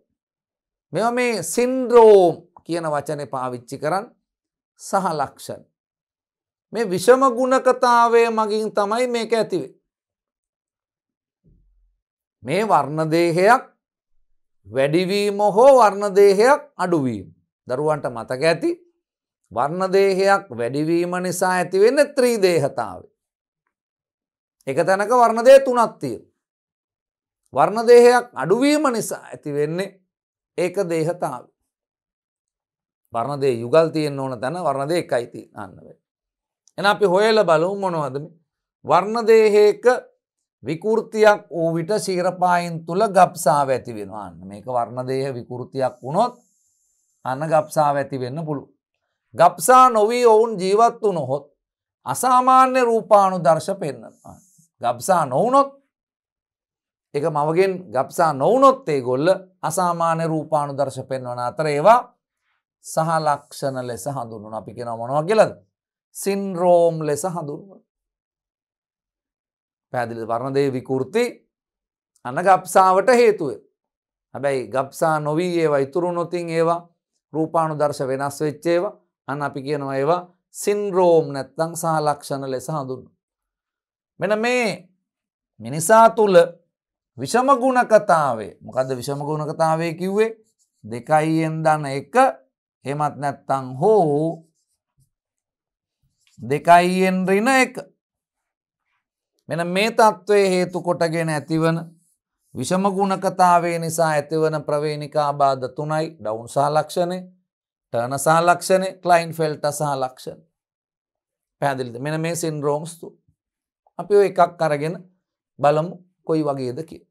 මෙ මේ සින්ද්‍රෝම් කියන වචනය පාවිච්චි කරන්න සහ ලක්ෂණ. මේ විෂම ගුණකතාවය මගින් තමයි මේක ඇතිවේ. මේ වර්ණදේහයක් වැඩිවීම හෝ වර්ණදේහයක් අඩුවීම. දරුවන්ට මතක ඇති වර්ණදේහයක් වැඩිවීම නිසා ඇතිවෙන්න ත්‍රී දේහතාව. එක තැනක වර්ණදේ තුනත්තිය. වර්ණදේහයක් අඩුවීම නිසා ඇතිවෙන්නේ ඒක දේහතාව. වර්ණදේ යුගල් තියෙන් ඕන තැන වර්ණදේ එකයිති අන්නවේ. එන අපි හොයල බලවු මොනවදම වර්ණදේහයක විකෘතියක් වූ විට ශීරපායින් තුළ ගප්සාාව ඇති වෙනවාන්න මේක වර්ණදේහ විකෘතියක් වුණොත් අන්න ගප්සාාව ඇති වෙන්න පුළු. ගප්සා නොවී ඔවුන් ජීවත් වු නොහොත් අසාමාන්‍ය රූපානු දර්ශ පෙන්න්නවා. ගබ්සා නොවනොත් එක මවගෙන් ගබ්සා නොවනොත් ඒ ගොල්ල අසාමාන්‍ය රූපානු දර්ශ පෙන්වන අතර ඒවා සහ ලක්ෂණ ලෙස හඳුන්නු අපි කෙන මොනව කියලද? සින්රෝම් ලෙස හඳුන්ව පැදිලි වර්ණදේ විකෘති අන්න ගප්සාාවට හේතුව. හැබැයි ගප්සා නොවී ඒවා ඉතුරු නොතින් ඒවා රූපානු දර්ශ වෙනස් වෙච්චේවා අන්න අපි කියනවා ඒවා සින්රෝම් නැත්තං සහ ලක්ෂණ ලෙස හඳුන්න. මෙන මේ මිනිසා තුළ විෂමගුණ කතාවේ මොකද විෂමගුණ කතාවේ කිව්වේ? දෙකයියෙන් දන්න එක එමත් නැත්තං හෝ දෙකයියෙන් රින එක. මෙන මේ තත්ත්වය හේතු කොටගෙන ඇතිවන විෂමගුණකතාවේ නිසා ඇතිවන ප්‍රවේනිකා බාධ තුනයි. ඩවුන් සාලක්ෂණය ටර්න සාලක්ෂණය කලයින් ෆෙල්ට සාලක්ෂණ පැදිලිද මෙන මේ සින්රෝම්ස්තු අපි එකක් අරගෙන බලමු කොයි වගේද කිය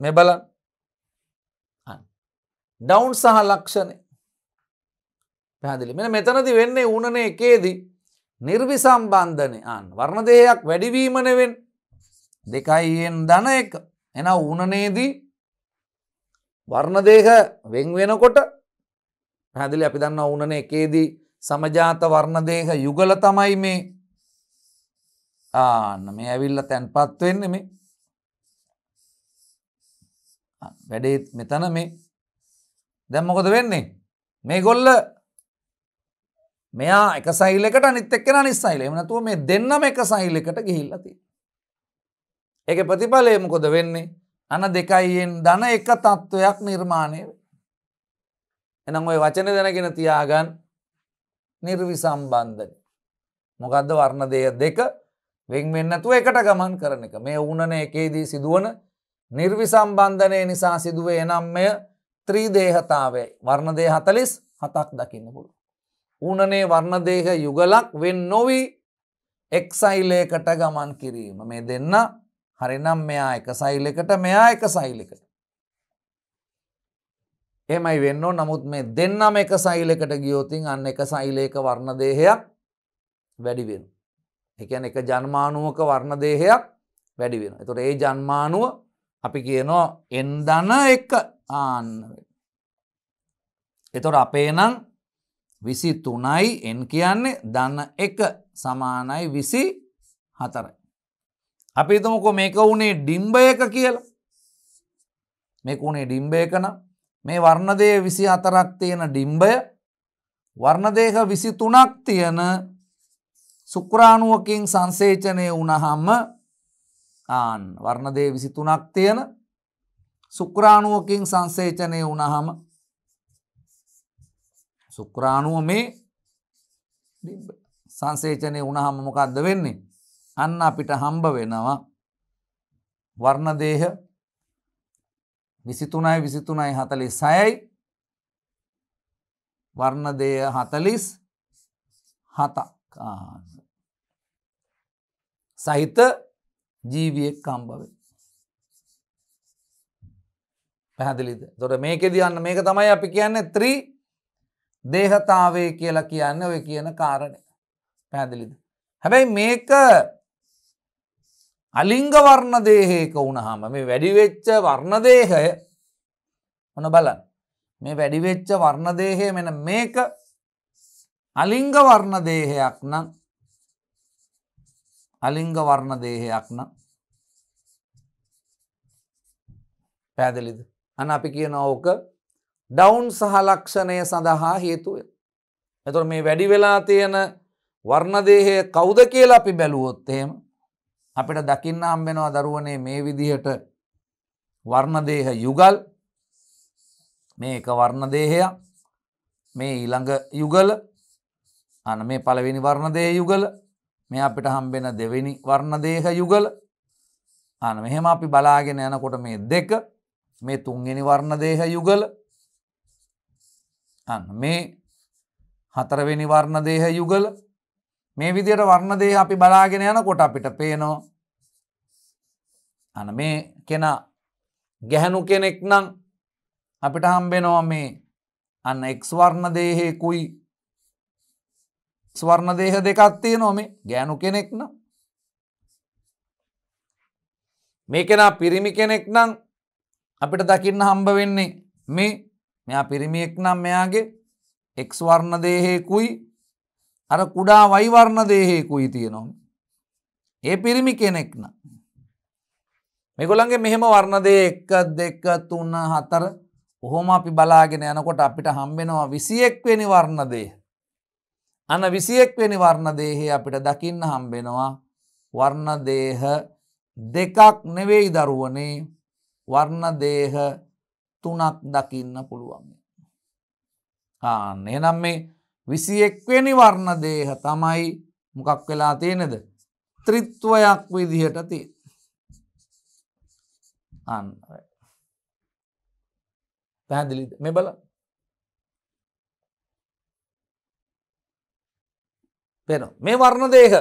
මෙ බලන් ඩවුන් සහ ලක්ෂණය පැදිලි මෙ මෙතනති වෙන්නේ උනනේ එකේදී. නිර්විසම්බන්ධනය අන් වර්ණදේයක් වැඩිවීමනවෙන් දෙකයියෙන් දන එක. එන උනනේදී වර්ණදේහ වෙන් වෙනකොට පැදිලි අපි දන්න උනන එකේදී සමජාත වර්ණදේහ යුගල තමයි මේ. ආන්න මේ ඇවිල්ල තැන්පත් වෙන්න මේ. වැඩේත් මෙතන මේ. දැම්මකොද වෙන්නේ? මේ ගොල්ල මෙයා එක සයිලකට අනිත් එක්කෙන නිස්සයිල එමනතුව මේ දෙන්නම එක සයිලකට ගිහිල්ලති. එක ප්‍රතිඵලයමකොද වෙන්නේ? අන දෙකයියෙන් දන එක තත්ත්වයක් නිර්මාණය එනම් ඔය වචන දැනගෙන තියාගන් නිර්වි සම්බන්ධ මොකක්ද වර්ණදය දෙක? වෙන් වෙන්නතුව එකට ගමන් කරන එක. මේ උනන එකේදී සිදුවන නිර්විසම්බන්ධනය නිසා සිදුවේ එනම්මය ත්‍රීදේහතාවේ වර්ණදේ හතලිස් හතක් දකින්න පුළුව. ඌනනේ වර්ණදේහ යුගලක් වෙන් නොවී එක්සයිලයකට ගමන් කිරීම මේ දෙන්න හරිනම් මෙයා එක සයිලෙකට මෙයා එක සයිලෙකට. එමයි වෙන්න නමුත් මේ දෙන්නම එක සයිලෙකට ගියෝතින් අන්න එක සයිලේක වර්ණදේහයක් වැඩිවෙන. එකන එක ජන්මානුවක වර්ණදේහයක් වැඩි වෙන. එතුට ඒ ජන්මානුව අපි කියනවා එන්දන එක ආන්න. එතොට අපේ නං විසි තුනයි එන් කියන්නේ දන්න එක සමානයි විසි හතරයි. අපි තුමකො මේක වුණේ ඩිම්බයක කියලා මේක වුණේ ඩිම්බයකන මේ වර්ණදය විසි හතරක් තියෙන ඩිම්බය වර්ණදේහ විසි තුනක් තියෙන සුක්‍රාණුවකින් සංසේචනය වුණහම්ම ආන් වර්ණදේ විසි තුනක් තියෙන සුක්‍රාණුවකින් සංසේචනය වුණහම සුක්‍රාණුව මේ සංසේචනය වුණහම මොකක්ද වෙන්නේ? අන්න අපිට හම්බ වෙනවා වර්ණදේහ විසිතුනයි විසිතුනයි හතලිස් සයයි වර්ණදය හතලිස් හතක්. සහිත ජීවියෙක් කම්බව පැහැදිලිද? තොට මේකෙද යන්න මේක තමයි අපි කියන්න ත්‍රී දේහතාවේ කියලා කියන්න ඔය කියන කාරණය. පැහැදිලිද? හැබැයි මේක අලිංග වර්ණ දේහයක වුණහම මේ වැඩිවෙච්ච වර්ණදේහය මොන බලන් මේ වැඩිවෙච්ච වර්ණදේහය මෙන මේක අලිංග වර්ණ දේහයක් නම් අලිංග වර්ණ දේහයක් නම් පැදිලිද අන අපි කියන ඕක ඩවුන් සහලක්ෂණය සඳහා හේතුව. එතුර මේ වැඩි වෙලා තියෙන වර්ණදේහය කෞුද කියලා අපි බැලුවොත් එහෙම අපිට දකින්න හම්බෙනවා දරුවනේ මේ විදිහට වර්ණදේහ යුගල්. මේ එක වර්ණදේහයක්. මේ ඊළඟ යුගල. අන මේ පළවෙනි වර්ණදේ යුගල. මේ අපිට හම්බෙන දෙවෙනි වර්ණදේහ යුගල. අන මෙහෙම අපි බලාගෙන යනකොට මේ දෙක මේ තුන්ගෙන වර්ණදේහ යුගල අන්න මේ හතරවෙනි වර්ණදේහ යුගල මේ විදියට වර්ණදේ අපි බලාගෙන යන කොට අපිට පේනෝ අන මේ කෙන ගැහැනු කෙනෙක් නං අපිට හම්බෙනවා මේ අන්න එක්ස්වර්ණ දේහෙකුයි ස්වර්ණ දේහ දෙකත්තිය නොමේ ගෑනු කෙනෙක්න මේ කෙනා පිරිමි කෙනෙක් නං අපිට දකින්න හම්බ වෙන්නේ මේ මෙයා පිරිමියෙක් නම් මෙයාගේ එක්ස්වර්ණ දේහෙකුයි අර කුඩා වයිවර්ණ දේහෙකුයි තියෙනවා. ඒ පිරිමි කෙනෙක්න. මෙගොළන්ගේ මෙහෙම වර්ණදේ එක්ක දෙක්ක තුන්න හතර ඔහොම අපි බලාගෙන යනකොට අපිට හම්බෙනවා විසියෙක්වෙනි වර්ණදේ. අන විසියෙක්වෙනි වර්ණදේහේ අපිට දකින්න හම්බෙනවා වර්ණදේහ දෙකක් නෙවෙයි දරුවනේ වර්ණදේහ තුනක් දකින්න පුළුවන්. ආන්න එනම් මේ විසියෙක්වෙනි වර්ණදේහ තමයි මොකක් වෙලා තියෙනෙද? ත්‍රිත්වයක් විදිහට තිය අන්න පැහැදිලි මෙ බල පෙන මේ වර්ණ දේහ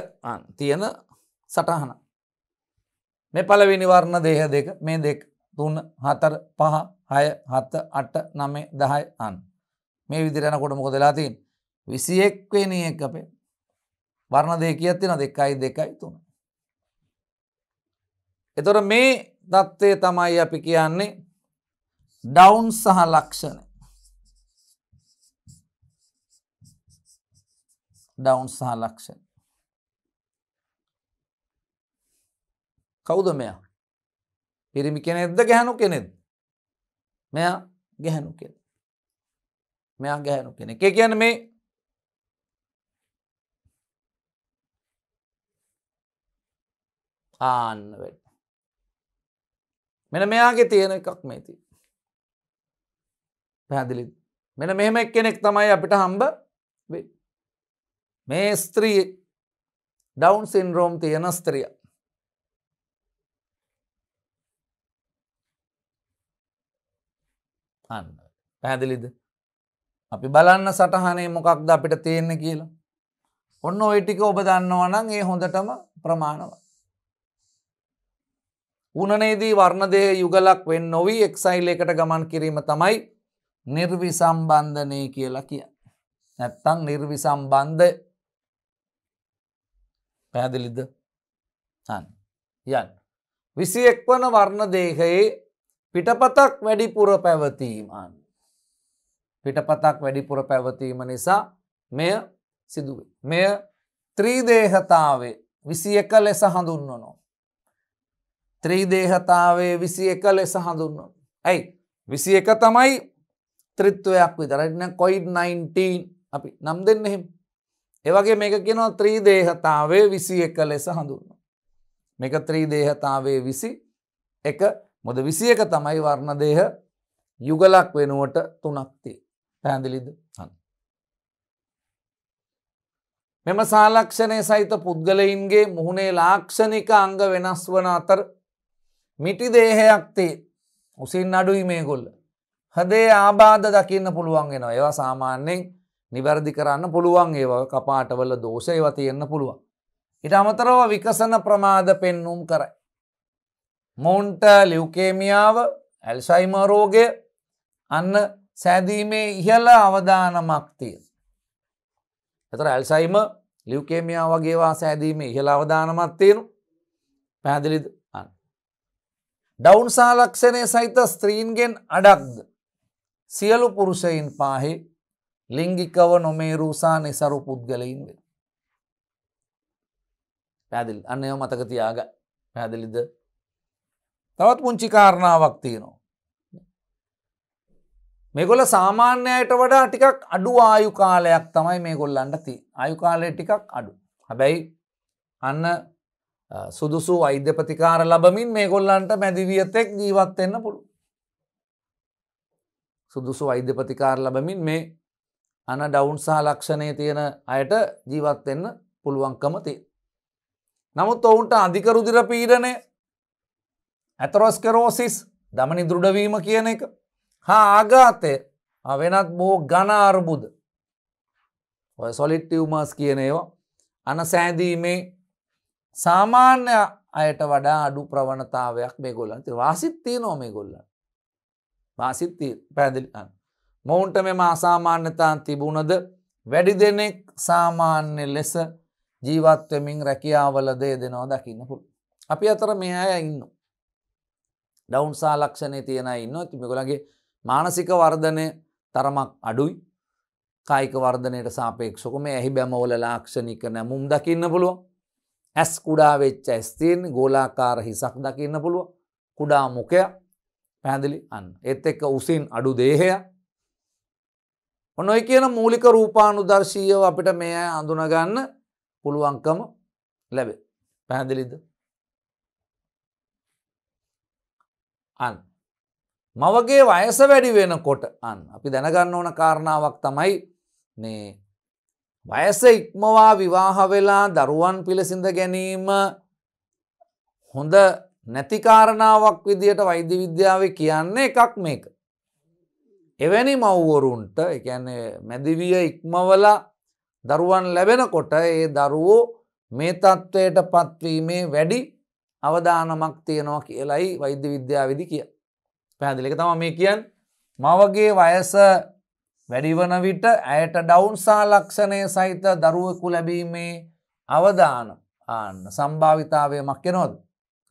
තියෙන සටහන. මේ පලවෙනි වර්ණ දේහ දෙක මේ දෙක් තුන්න හතර පහ හය හත්ත අට නමේ දහය අන්. මේ විදිරෙන කොට මොක දෙලා තින් විසියෙක්වෙන එක අපේ වර්ණ දෙ කියත්තින දෙකයි දෙකයි තුන. එතොට මේ දත්වය තමයි අපි කියන්නේ ඩවුන් සහ ලක්ෂණ ඩවුන් සහ ලක්ෂණ කෞුද මෙයා? පිරිමි කෙනෙක්ද ගැහනු කෙනෙද මෙයා ගැහැනු කෙන මෙයා ගැහැනු කෙනෙ එක කියන මේ ආන්න වැඩ. මෙන මෙයාගේ තියෙන එකක් මේති පැහැදිලි මෙන මෙහෙම එක් කෙනෙක් තමයි අපිට හම්බ වේ මේ ස්ත්‍රී ඩවුන් සින්රෝම් තියෙන ස්ත්‍රිය. අන්න පැහැදිලිද අපි බලන්න සටහනේ මොකක්ද අපිට තියෙන්න කියලා. ඔන්න ඔය ටික ඔබ දන්නවනම් ඒ හොඳටම ප්‍රමාණව. උනනේදී වර්ණදය යුගලක් වෙන් නොවී එක්සයිල් එකට ගමන් කිරීම තමයි නිර්විසම්බන්ධනය කියලා කිය. නැත්තං නිර්විසම්බන්ධ පැහැදිලිද යන්. විසි එක් වන වර්ණ දේහයේ පිටපතක් වැඩිපුර පැවතීමන්. පිටපතක් වැඩිපුර පැවතීම නිසා මෙය සිදුවේ. මෙය ත්‍රීදේහතාවේ විසි එක ලෙස හඳුන්වනෝ. ත්‍රීදේහතාවේ විසි එක ලෙස හඳුන්වන. ඇයි විසි එක තමයි ත්‍රිත්වයක් විතරන්න කොයිඩ් 19 අපි නම් දෙන්න එහෙම. ඒවගේ මේක කියෙනවා ත්‍රීදේහතාවේ විසි එක ලෙස හඳුන්න. මේක ත්‍රීදේහතාවේ විසි එක මොද විසි එක තමයි වර්ණදේහ යුගලක් වෙනුවට තුනක්තිේ පැහැදිලිද හන්. මෙම සාලක්ෂණය සහිත පුද්ගලයින්ගේ මුහුණේ ලාක්ෂණික අංග වෙනස් වන අතර මිටි දේහයක් තේ උසින් අඩුයි මේ ගොල්ල. හදේ ආබාධ දකින්න පුළුවන් එෙනවා ඒවා සාමාන්‍යයෙන් නිවැරදි කරන්න පුළුවන් ඒව කපාටවල දෝෂ ඒව තියෙන්න්න පුළුවන්. ඉට අමතරව විකසන ප්‍රමාද පෙන්නුම් කරයි. මොන්ට ලිව්කේමියාව ඇල්සයිමරෝගය අන්න සෑදීමේ ඉහල අවධානමක් තිය. එතර ඇල්සයිම ලිව්කේමියා වගේවා සෑදීමේ ඉහල අවධානමත් තියෙනු පැදිලිද ඩවුන් සාලක්ෂණය සහිත ස්ත්‍රීන්ගෙන් අඩක්ද. සියලු පුරුෂයින් පාහි ලිංගිකව නොමේරූසා නිසරු පුද්ගලයින් වේ. පැදිල් අන්නය මතක තියාග පැදිලිද. තවත් පුංචි කාරණාවක් තියනවා. මෙගොල සාමාන්‍යයට වඩා ටිකක් අඩු ආයු කාලයක් තමයි මේ ගොල්ලන්ට ති ආයු කාලය ටිකක් අඩු. හැබැයි අන්න සුදුසු වෛද්‍ය ප්‍රතිකාර ලබමින් මේ ගොල්ලන්ට මැදිවියතෙක් ජීවත්වෙන්න පුළු. සුදුසු වෛද්‍ය ප්‍රතිකාර ලබමින් මේ අන ඩවුන් සහ ලක්ෂණය තියෙන අයට ජීවත්වෙන්න පුළුවන්කමති. නමුත් ඔවුන්ට අධිකරුදිර පීඩනය ඇතරොස්කරෝසිස් දමනි දෘඩවීම කියන එක. හා ආගාතය වෙනත් බෝ ගනාර්බුද ඔය සොලිට්ටිවමස් කියන ඒවා අන සෑදීමේ සාමාන්‍ය අයට වඩා අඩු ප්‍රවණතාවයක් මේ ගොල්ලන් වාසිත්තිය නෝ මේ ගොල්ල වාසිත්ති පැදිලින්න මොවුන්ට මෙම අසාමාන්‍යතාන් තිබුණද? වැඩි දෙනෙක් සාමාන්‍ය ලෙස ජීවත්වමින් රැකියාවල දේ දෙනවා දකින්න පුළ අපි අතර මේ අය ඉන්න ඩවුන් සාලක්ෂණය තියෙන ඉන්න තිමිකොලගේ මානසික වර්ධනය තරමක් අඩුයි. කායික වර්ධනයට සාපේක්ෂක මේ ඇහි බැමවල ලාක්ෂණික නැමුම් දකින්න පුළුවන්. ඇස් කුඩා වෙච්ච ඇස්තියෙන් ගෝලාකාර හිසක් දකින්න පුළුව කුඩා මොකය පැහැදිලි අන්න. එත් එක්ක උසින් අඩු දේහය ඔනොයි කියන මූලික රූපානු දර්ශීයව අපිට මේ අඳුනගන්න පුළුවන්කම ලැබේ. පැහැදිලිද? අන් මවගේ වයස වැඩි වෙනකොට අන් අපි දැනගන්න ඕන කාරණාවක් තමයි මේ වයස ඉක්මවා විවාහ වෙලා දරුවන් පිළසිඳ ගැනීම හොඳ නැතිකාරණාවක් විදියට වෛද්‍ය විද්‍යාව කියන්නේ එකක් මේක. එවැනි මව්වරුන්ට එකන්නේ මැදිවිය ඉක්මවල දරුවන් ලැබෙනකොට ඒ දරුවෝ මේ තත්ත්වයට පත්වීමේ වැඩි අවදානමක් තියෙනවා කියලයි වෛද්‍ය විද්‍යාවිදි කිය. පැදිලික තම මේ කියන් මවගේ වයස වැඩිවන විට ඇයට ඩවුන්සා ලක්ෂණය සහිත දරුවකු ලැබීමේ අවදාන ආන්න සම්භාවිතාවය මක්කෙනොත්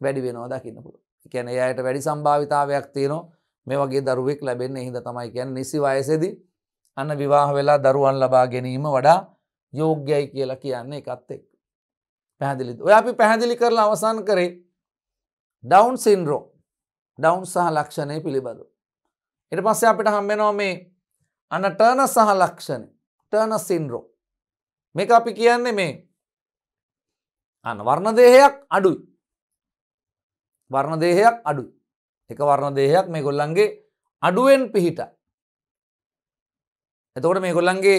වැඩි වෙනවා දකින්නපුර කැන එයට වැඩි සම්භාවිතාවයක් තියෙනවා. මේ වගේ දරුවෙක් ලැබෙන්නේ හිද තමයි කියැන නිසි වයසෙදි අන්න විවාහ වෙලා දරුවන් ලබා ගැනීම වඩා යෝග්‍යයි කියලා කියන්නේ එකත් එක් පැහදිලි ඔය අපි පැහැදිලි කරලා අවසන් කරේ ඩවුන් සින්රෝ ඩවුන් සහ ලක්ෂණය පිළිබඳ. එට පස්සේ අපිට හම්බෙනවා මේ අන ටර්න සහ ලක්ෂණ. ටර්න සින්රෝ මේක අපි කියන්නේ මේ අන්න වර්ණදේහයක් අඩුයි. වර්ණදේහයක් අඩු එක වර්ණදේහයක් මේ ගොල්ලන්ගේ අඩුවෙන් පිහිට එතකොට මේ ගොල්ලන්ගේ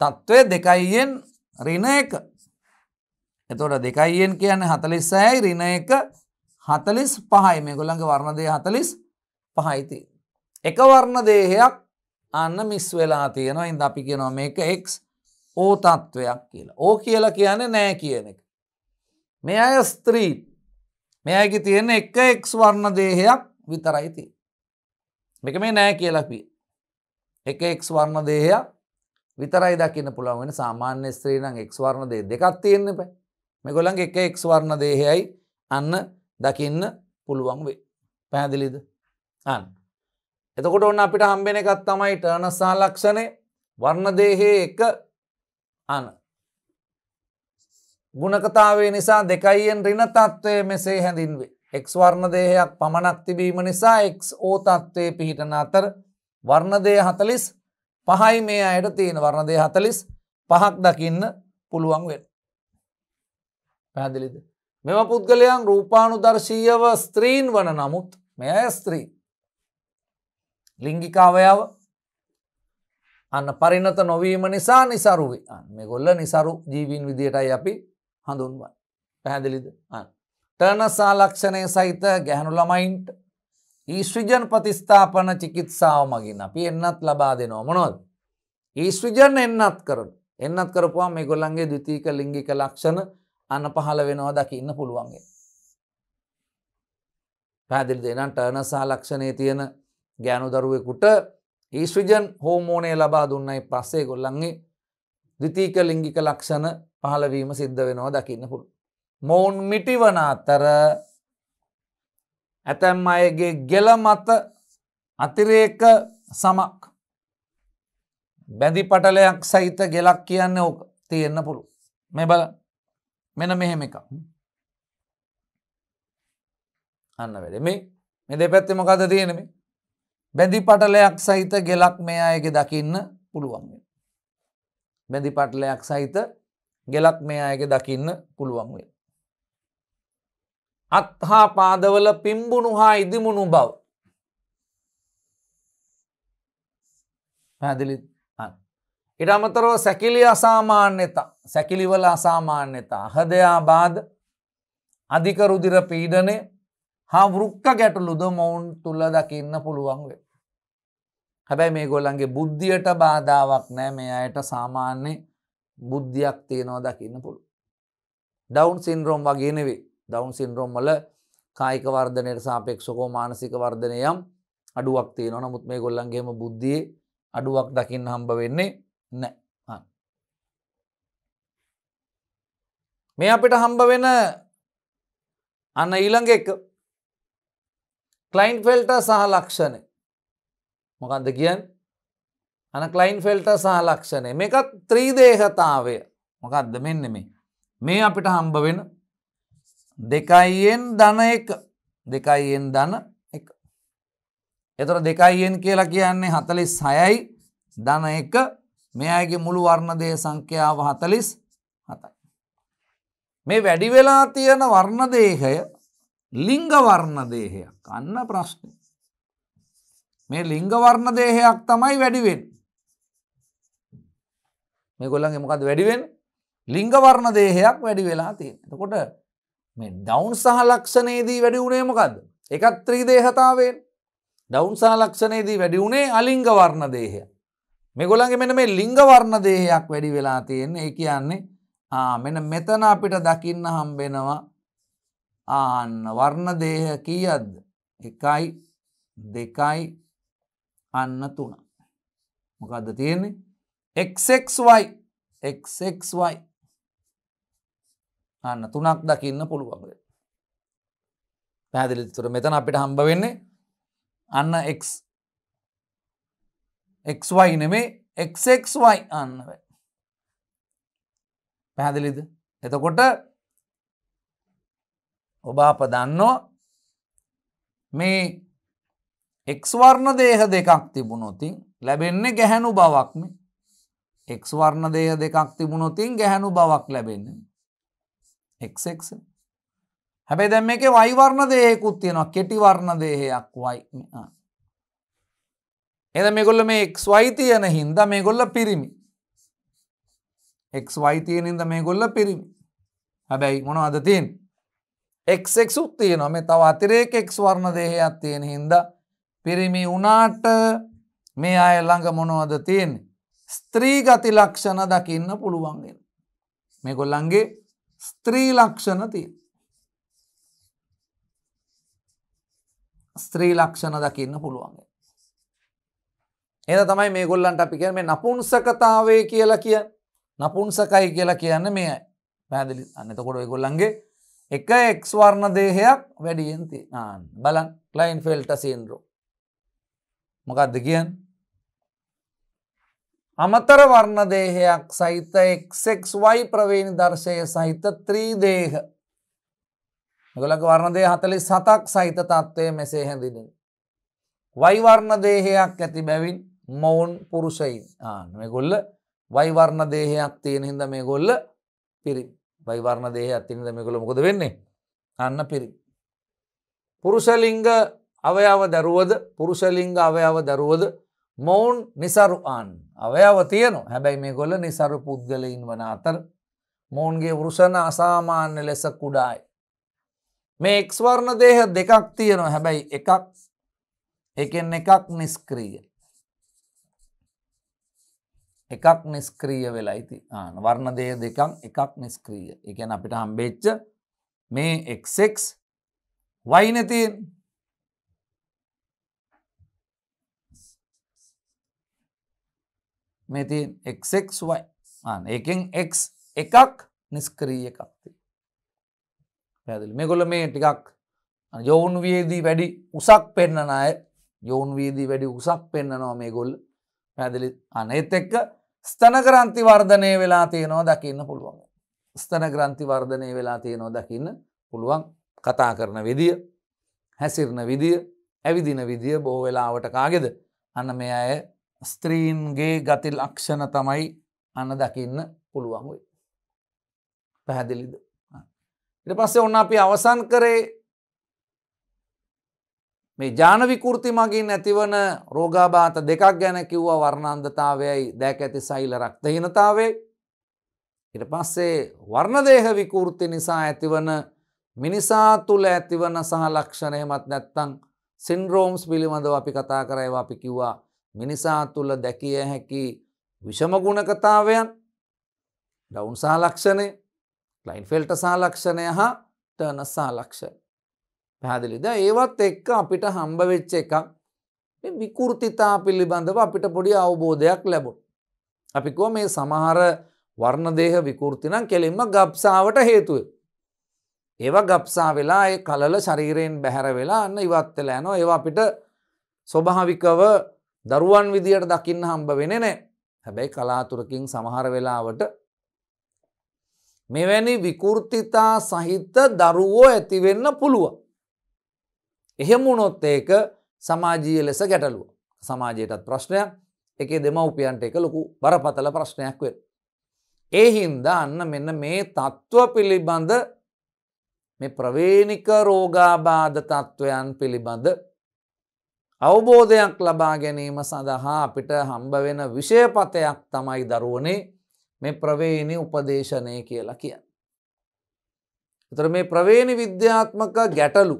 තත්ත්වය දෙකයියෙන් රින එක. එතොට දෙකයියෙන් කියන්න හතලිස් සෑයි රින එක හතලිස් පහයි මේ ගොල්ලඟ වර්ණදය හතලිස් පහයිති. එක වර්ණ දේහයක් අන්න මිස් වෙලා තියෙනවා ඉද අපි කියනවා මේක එක් ඕ තත්ත්වයක් කියලා. ඕ කියලා කියන නෑ කියන එක. මේ අය ස්ත්‍රී මෙයකි තියෙන එක එක් වර්ණ දේහයක් විතරයිති. මේක මේ නෑ කියලපි. එක එක් වර්ණ දේහයක් විතරයි දකින්න පුළුවන් වෙන සාමාන්‍ය ස්ත්‍රී නම් එක් වර්ණ දේ දෙකක් තියෙන්න බෑ. මෙගොල්ලන් එක එක් වර්ණ දේහයයි අන්න දකින්න පුළුවන් වේ. පැහැදිලිද? අන්න. එතකොට ඔන්න අපිට හම්බෙන එකක් තමයි ටර්නර් සහලක්ෂණය වර්ණ දේහයේ එක අන ගුණකතාවේ නිසා දෙකයියෙන් රින තත්ත්වය මෙසේ හැඳින්වේ. එක් වර්ණ දේහයක් පමණක් තිබීම නිසා එක් ඕ තත්ත්වයේ පිහිටන අතර වර්ණදය හතලිස් පහයි මේ අයට තියෙන වර්ණදය හතලිස් පහක් දකින්න පුළුවන් වෙන. පැදිලිද. මෙම පුද්ගලයන් රූපානු දර්ශීයව ස්ත්‍රීන් වන නමුත් මෙය ස්ත්‍රී. ලිංගිකාවයාව අන්න පරිනත නොවීම නිසා නිසරුවේ මේ ගොල්ල නිසරු ජීවීන් විදියටයි අපි හඳුන්වා. පැහැදිලිද ටර්න සාලක්ෂණය සහිත ගැහනු ළමයින්ට ඊශ්විජන් ප්‍රතිස්ථාපන චිකිත්සාව මගින් අපි එන්නත් ලබා දෙනවා මොනොද. ඊශ්විජන් එන්නත් කරන එන්නත් කරපුවා මේ ගොල්ලන්ගේ දෘතීක ලිංගික ලක්ෂණ අන්න පහළ වෙනවා දකින්න පුළුවන්ගේ. පැදිලි දෙනම් ටර්න සාලක්ෂණය තියෙන ගෑනු දරුවෙකුට ඊශ්විජන් හෝමෝනය ලබා දුන්නයි පස්සේ ගොල්ලන්ගේ දෘතීක ලිංගික ලක්ෂණ පහළවීම සිද්ධ වෙනවා දකින්න පුළු. මොවුන් මිටිවන අතර ඇතැම් අයගේ ගෙල මත අතිරේක සමක් බැඳි පටලයක් සහිත ගෙලක් කියන්න ඕක තියෙන්න්න පුළු මෙ බල මෙන මෙහෙම එක අන්න වැඩ මේ මෙ දෙ පැත්ති මොකද තියෙනෙමේ බැඳි පටලයක් සහිත ගෙලක් මේ අයගේ දකින්න පුළුවන්ගේ. බැඳි පටලයක් සහිත ගෙලක් මේ අයගේ දකින්න පුළුවන් වේ. අත් හා පාදවල පිම්බුණු හා ඉදිමුණු බව. පැදිලි ඉට අමතරව සැකිලි අසාමාන්‍යතා සැකිලිවල අසාමාන්‍යතා හදයා බාධ අධිකරුදිර පීඩනය හා වෘක්ක ගැටලුද මොවුන් තුළ දකින්න පුළුවන් වේ. හැබැයි මේ ගොල්ලන්ගේ බුද්ධියට බාධාවක් නෑ මේ අයට සාමාන්‍ය බුද්ධියක් තියෙනවා දකින්න පුළු. ඩවන්් සින්රෝම් වගේ නෙවේ දවන්් සින්රෝම් වල කායික වර්ධනයට සාපෙක්ෂකෝ මානසික වර්ධනයම් අඩුවක් තියෙන නමුත් මේ ගොල්ලන්ගේම බුද්ධිය අඩුවක් දකින්න හම්බ වෙන්නේ නෑ. මේ අපිට හම්බ වෙන අන්න ඊළඟ එක. කලයින් ෆෙල්ට සහ ලක්ෂණය. මොකක්ද කියන් අන කලයින් ෆෙල්ට සහ ලක්ෂණය. මේකත් ත්‍රීදේහතාවය. මොකක්ද මෙන්න මේ? මේ අපිට හම්බ වෙන දෙකයියෙන් දන එක. දෙකයියෙන් දන එක. එතර දෙකයියෙන් කියලා කියන්නේ හතලිස් හයයි දන එක. මෙයාගේ මුළු වර්ණදය සංඛ්‍යාව හතලිස් හතයි. මේ වැඩි වෙලා තියෙන වර්ණදේහය ලිංග වර්ණදේහයක්. අන්න ප්‍රශ්නය. මේ ලිංග වර්ණ දේහයක් තමයි වැඩිවෙන් මේ ගොල්ලන්ගේ මොකද වැඩිවෙන් ලිංග වර්ණ දේහයක් වැඩි වෙලා තියෙන එතකොට මේ ඩවුන් සහ ලක්ෂණයේදී වැඩි වුණේ මොකක්ද එකත් ත්‍රී දේහතාවෙන් ඩවුන් සහ ලක්ෂණයේදී වැඩි වුණේ අලිංග වර්ණ දේහය මේ ගොල්ලන්ගේ මෙන්න මේ ලිංග වර්ණ දේහයක් වැඩි වෙලා තියෙන්නේ. ඒ කියන්නේ ආ මෙන්න මෙතන අපිට දකින්න හම්බෙනවා ආන්න වර්ණ දේහ කීයක්ද? එකයි දෙකයි අන්න තුන. මොකක්ද තියෙන්නේ? එක්සෙක්වයි එක්සෙක්වයි අන්න තුනක් දකින්න පුළුවන්ද. පැදිලි තුර මෙතන අපිට හම්බ වෙන්නේ අන්න එක්වයි නෙමේ එක්සෙක්වයි අන්න පැහැදිලිද? එතකොට ඔබ අප දන්නවා මේ එක්වර්ණ දේහ දෙකක් තිබුණොතින් ලැබෙන්නේ ගැහැණු බවක්ම එක්වර්ණ දේහ දෙකක් තිබුණොතින් ගැහැණු බවක් ලැබෙන්නේ. එක්ක් හැබැයි දැම් එක වයිවර්ණ දේහෙකුත් තියෙනවා. කෙටිවර්ණ දේහයක් වයි එද මෙගොල්ල මේ එක් වයි තියෙන හින්ද මේ ගොල්ල පිරිමි. එක් වයි තියෙන හිද මේ ගොල්ල පිරිමි. හැබැයි මොන අද තින් එක්ෙක්ුත් තියෙනවා. මේ තව අතිරේක එක් වර්ණ දේහයක් තියෙන හින්ද පිරිමි වනාට මේ අය ළඟ මොනවද තියෙන්නේ? ස්ත්‍රී ගති ලක්ෂණ දකින්න පුළුවන්ගෙන මේ ගොල්ලන්ගේ ස්ත්‍රී ලක්ෂණ තිය ස්ත්‍රී ලක්ෂණ දකින්න පුළුවන්ගේ එද තමයි මේ ගොල්ලන්ට අපි කියන මේ නපුන්සකතාවේ කියලා කිය නපුන්සකයි කියලා කියන්න මේ පැදිලි අන්නතකොට ගොල්ලන්ගේ එක එක්ස්වර්ණ දේහයක් වැඩියෙන්ති බලන් ලයින් ෆෙල්ට සීන්රෝ මොකක්ද කියන් අමතර වර්ණ දේහයක් සහිත එක්සෙක්වයි ප්‍රවේණි දර්ශය සහිත ත්‍රීදේහ. ගොලක වර්ණදේ හතලි සතක් සහිත තත්ත්වය මෙසේ හැඳිනෙන. වයිවර්ණ දේහයක් ඇති බැවින් මොවුන් පුරුෂයින්. මේ ගොල්ල වයිවර්ණ දේහයක් තියෙන හිද මේ ගොල්ල පිරි වයිවර්ණ දේහයක් තිනද මේ ගොල මොකද වෙන්නේ? අන්න පිරි. පුරුෂලිංග අවයාව දරුවද? පුරුෂලිංග අවයාව දරුවද? මොවුන් නිසරු ආන් අවයාව තියනවා. හැබැයි මේ ගොල්ල නිසරු පුද්ගලයින් වන අතර මොවුන්ගේ වෘෂණ අසාමාන්‍ය ලෙස කුඩායි. මේ එක්ස්වර්ණ දේහ දෙකක් තියෙනවා. හැබැයි එකක් එකෙන් එකක් නිස්ක්‍රීය. එකක් නිස්ක්‍රීය වෙලා ඉති වර්ණ දය දෙකක් එකක් නිස්ක්‍රීය. එකන අපිට හම්බේච්ච මේ එක්ෙක් වයිනතියෙන් මෙති එක්ෙක් වයි එකෙන් එක් එකක් නිස්ක්‍රීය එකක්ති පැදිලි මෙගොල මේ ටිකක් යොවුන් වියේදී වැඩි උසක් පෙන්න්නන අය යොවුන් වීදී වැඩි උසක් පෙන්න්නනවා මේ ගොල්ල පැදිලි අනෙත් එක්ක ස්තන ග්‍රන්ථි වර්ධනය වෙලා තියෙනවා දකින්න පුළුවන්. ස්තන ග්‍රන්ථි වර්ධනය වෙලා තියෙනවා දකින්න පුළුවන් කතා කරන විදිිය හැසිරණ විදිිය ඇවිදින විදිිය බෝ වෙලාවට කාගෙද අන්න මේ අය ස්ත්‍රීන්ගේ ගති ලක්ෂණ තමයි අන්න දකින්න පුළුවන් වේ. පැහැදිලිද. ඉට පස්සේ ඔන්න අපි අවසන් කරේ මේ ජාන විකෘති මගින් ඇතිවන රෝගාබාත දෙකක් ගැන කිව්ව වර්ණන්ධතාවයයි දැක ඇති සයිල රක්තහිනතාවේ ඉට පස්සේ වර්ණදේහ විකෘති නිසා ඇතිවන මිනිසා තුළ ඇතිවන සහ ලක්ෂණයමත් නැත්තං සින්රෝම්ස් පිළිබඳව අපි කතා කරයවා අපි කිව්වා මිනිසා තුළ දැකිය හැකි විෂමගුණකතාවයන් ඩවුන් සාලක්ෂණය ලයින් ෆෙල්ට සාලක්ෂණය හා ටර්න සාලක්ෂණ පැහැදිලිද ඒවත් එක්ක අපිට හම්බ වෙච්ච එකක් විකෘතිතා පිළිබඳව අපිට පොඩි අවබෝධයක් ලැබුණ. අපිකෝ මේ සමහර වර්ණදේහ විකෘතිනම් කෙලින්ම ගබ්සාාවට හේතුව. ඒව ගබ්සා වෙලා ඒ කලල ශරීරයෙන් බැහැර වෙලා අන්න ඉවත්වෙල ඇනවා ඒවා අපිට ස්වභාවිකව දරුවන් විදියට දකින්න හම්බ වෙන නෑ හැබැයි කලාතුරකින් සමහර වෙලාවට මෙවැනි විකෘතිතා සහිත දරුවෝ ඇතිවෙන්න පුළුවන්. එහෙම වුණොත් ඒක සමාජීය ලෙස ගැටලුව. සමාජයටත් ප්‍රශ්නයක් එකේ දෙමව්පියන්ට එක ලොකු බරපතල ප්‍රශ්නයක් වෙන. ඒ හින්දා අන්න මෙන්න මේ තත්ත්ව පිළිබඳ මේ ප්‍රවේණික රෝගාබාධ තත්ත්වයන් පිළිබඳ අවබෝධයක් ලබා ගැනීම සඳහා අපිට හම්බ වෙන විෂයපතයක් තමයි දරුවනේ මේ ප්‍රවේණි උපදේශනය කියලා කිය. එතර මේ ප්‍රවේණි විද්‍යාත්මක ගැටලු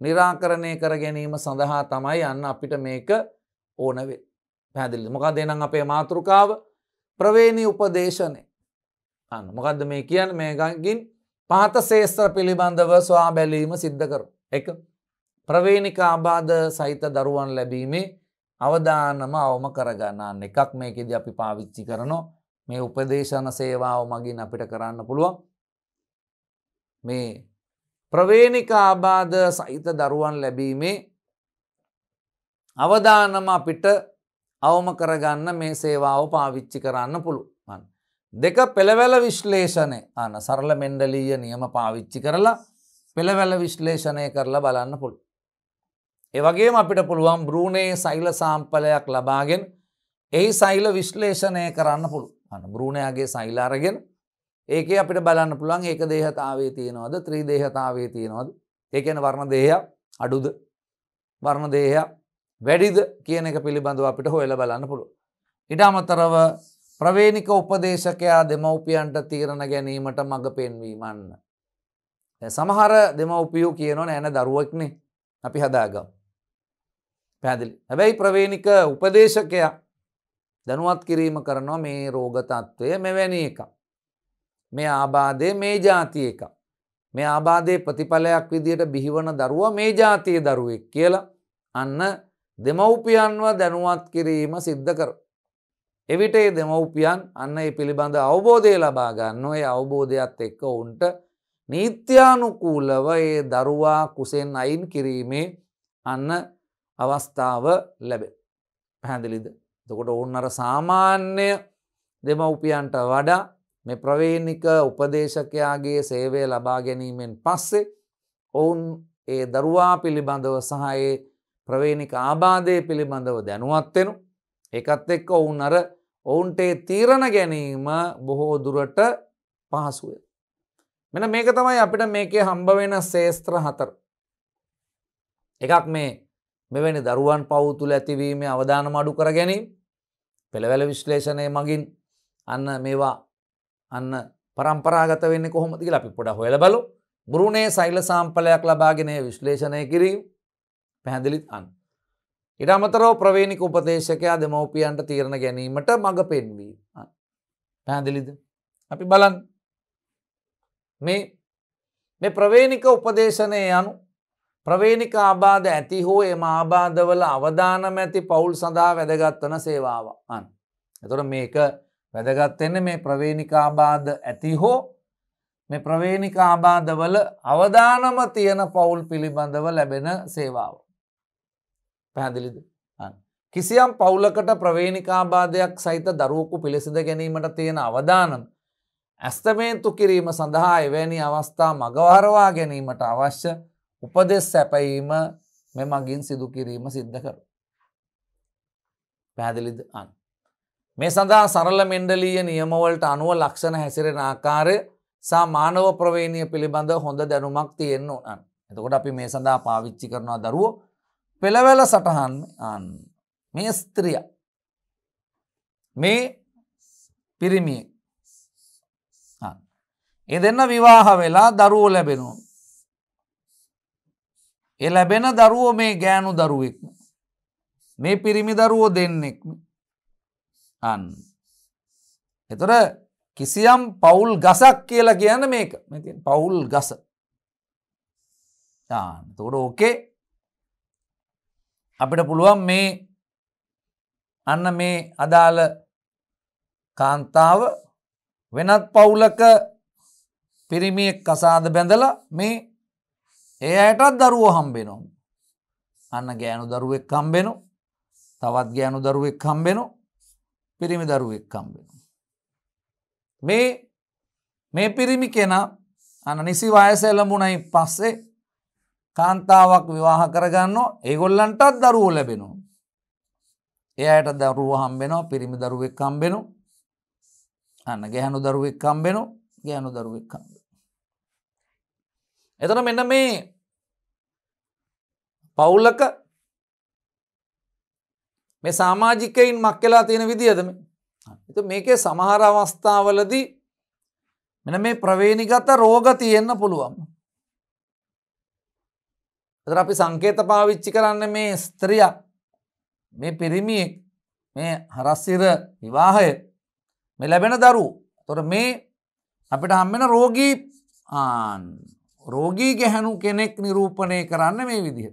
නිරාකරණය කර ගැනීම සඳහා තමයි යන්න අපිට මේක ඕනවේ පැදිලි මොකක් දෙනම් අපේ මාතෘකාව? ප්‍රවේණි උපදේශනය. අන්න මොකක්ද මේ කියන්න? මේගගින් පහත ශේස්ත්‍ර පිළිබඳව ස්වා බැලීම සිද්ධ කරු එක. ප්‍රවේණික ආබාධ සහිත දරුවන් ලැබීමේ අවදානම අවම කරගන්නන්න එකක් මේකෙද අපි පාවිච්චි කරනවා. මේ උපදේශන සේවාව මගින් අපිට කරන්න පුළුවන්. මේ ප්‍රවේණික ආබාධ සහිත දරුවන් ලැබීමේ අවදානම අපිට අවම කරගන්න මේ සේවාව පාවිච්චි කරන්න පුළුවන්. දෙක පෙළවැල විශ්ලේෂණය අන සරල මෙන්ඩලීය නියම පාවිච්චි කරලා පෙළවැල විශ්ලේෂණය කරලා බලන්න පුළු. ඒවගේ අපිට පුළුවන් බෘණයේ සෛල සාම්පලයක් ලබාගෙන එහි සෛල විශ්ලේෂණය කරන්න පුළු අන බෘණයාගේ සෛලාරගෙන ඒක අපිට බලන්න පුළුවන් ඒක දේහතාවේ තියෙනවද ත්‍රී දේහතාවේ තියෙනවද ඒකන වර්ණ දේහයක් අඩුද වර්ණ දේහයක් වැඩිද කියන එක පිළිබඳව අපිට හොයල බලන්න පුළුව. ඉට අමතරව ප්‍රවේනික උපදේශකයා දෙමව්පියන්ට තීරණ ගැනීමට මඟ පෙන්වීමන්න. සමහර දෙමව්පියෝ කියනොන ඇන දරුවක්නේ අපි හදාගම්. පැදිලි හැබැයි ප්‍රවේනික උපදේශකයා දැනුවත් කිරීම කරනවා මේ රෝගතත්ත්වය මෙවැනි එක. මේ ආබාධය මේ ජාතිය එක. මේ ආබාධය ප්‍රතිඵලයක් විදියට බිහිවන දරුව මේ ජාතිය දරුවෙක් කියලා අන්න දෙමව්පියන්ව දැනුවත් කිරීම සිද්ධ කර. එවිට ඒ දෙමව්පියන් අන්න ඒ පිළිබඳ අවබෝධය ලබා ගන්න ඒ අවබෝධයක්ත් එක්ක උන්ට නීත්‍යානුකූලව ඒ දරුවා කුසෙන් අයින් කිරීමේ අන්න අවස්ථාව ලැබේ. පැහැදිලිද. තකොට ඔවුන් අර සාමාන්‍ය දෙමව්පියන්ට වඩා මේ ප්‍රවේනික උපදේශකයාගේ සේවය ලබා ගැනීමෙන් පස්සේ ඔවුන් ඒ දරුවා පිළිබඳව සහයේ ප්‍රවේනික ආබාධය පිළිබඳව දැනුවත්වෙනු එකත් එක්ක ඔවුන් අර ඔවුන්ට තීරණ ගැනීම බොහෝ දුරට පහසුවේ. මෙන මේක තමයි අපිට මේකේ හම්බ වෙන ශේස්ත්‍ර හතර. එකක් මේ මෙවැනි දරුවන් පවුතුළ ඇතිවීමේ අවධාන මඩු කර ගැනීම පෙළවැල විශ්ලේෂණය මගින් අන්න මේවා අන්න පරම්පරාගත වෙන්න කොහොමති කියලා අපි පොඩ හොල බලු බුරුණේ සෛල සාම්පලයක් ලබාගෙනය විශ්ලේෂණය කිරීම පැහැදිලිත් අන්න. ඉට අමතරෝ ප්‍රවේණික උපදේශකයා දෙමවපියන්ට තීරණ ගැනීමට මඟ පෙන්වී පැහැදිලිද? අපි බලන් මේ මේ ප්‍රවේණික උපදේශනය යනු ප්‍රවේණික ආබාධ ඇති හෝ එම ආබාධවල අවධානම ඇති පවුල් සඳහා වැදගත්වන සේවාව අන්. එතොට මේක වැදගත්වෙන්න මේ ප්‍රවේණිකාබාධ ඇති හෝ මේ ප්‍රවේණිකාබාධවල අවධානම තියෙන පවුල් පිළිබඳව ලැබෙන සේවාව. පැහැදිලිද කිසියම් පවුලකට ප්‍රවේණිකාබාධයක් සහිත දරුවකු පිළිසිඳ ගැනීමට තියෙන අවධානම් ඇස්තමේන්තු කිරීම සඳහා එවැනි අවස්ථා මගවහරවා ගැනීමට අවශ්‍ය උපදෙස් සැපීම මෙමගින් සිදු කිරීම සිද්ධ කර. පැදිලිද අන්. මේ සඳහා සරල මෙන්ඩලීය නියමවලට අනුව ලක්ෂණ හැසිරෙන ආකාරය සා මානව ප්‍රවේණය පිළිබඳ හොඳ දැනුමක් තියෙන්න්න අන්. එතකොට අපි මේ සඳහා පාවිච්චි කරනවා දරුවෝ පෙළවැල සටහන් අන් මේ ස්ත්‍රිය මේ පිරිමියෙක් ඒ දෙන්න විවාහ වෙලා දරුවෝ ලැබෙනවා. එ ලැබෙන දරුවෝ මේ ගෑනු දරුවෙක්ම. මේ පිරිමි දරුවෝ දෙන්නෙක්ම. අන්න. එතොර කිසියම් පවුල් ගසක් කියලා කියන්න මේක පවුල් ගස. තොට ඕකේ අපිට පුළුවන් මේ අන්න මේ අදාළ කාන්තාව වෙනත් පවුලක පිරිමියෙක් කසාද බැඳලා මේ ඒ අයටත් දරුවෝ හම්බෙනවා. අන්න ගෑනු දරුවෙක් කම්බෙනු තවත් ගෑනු දරුවෙක් කම්බෙනු පිරිමි දරුවෙක් කම්බෙනු. මේ මේ පිරිමි කෙනා අන නිසි වයසෙල්ලඹුණයි පස්සේ කාන්තාවක් විවාහ කරගන්න ඒගොල්ලන්ටත් දරුවෝ ලැබෙනු. එයට දරුව හම්බෙනවා පිරිමි දරුවෙක් කම්බෙනු අන්න ගැහැනු දරුවෙක් කම්බෙනු ගැනු දරුවෙක් කම්බ. එතන මෙන්න මේ පවුල්ලක මේ සාමාජිකයින් මක් කලා තියෙන විදිහදම එත මේකේ සමහර අවස්ථාවලදී මෙන මේ ප්‍රවේණිගත රෝග තියෙන්න්න පුළුවන්. එතර අපි සංකේත පාවිච්චි කරන්න මේ ස්ත්‍රියක් මේ පිරිමියෙක් මේ හරස්සිර විවාහය මේ ලැබෙන දරු තොර මේ අපිට හම්බෙන රෝගී ආන් රෝගී ගැහැනු කෙනෙක් නිරූපණය කරන්න මේ විදිහ.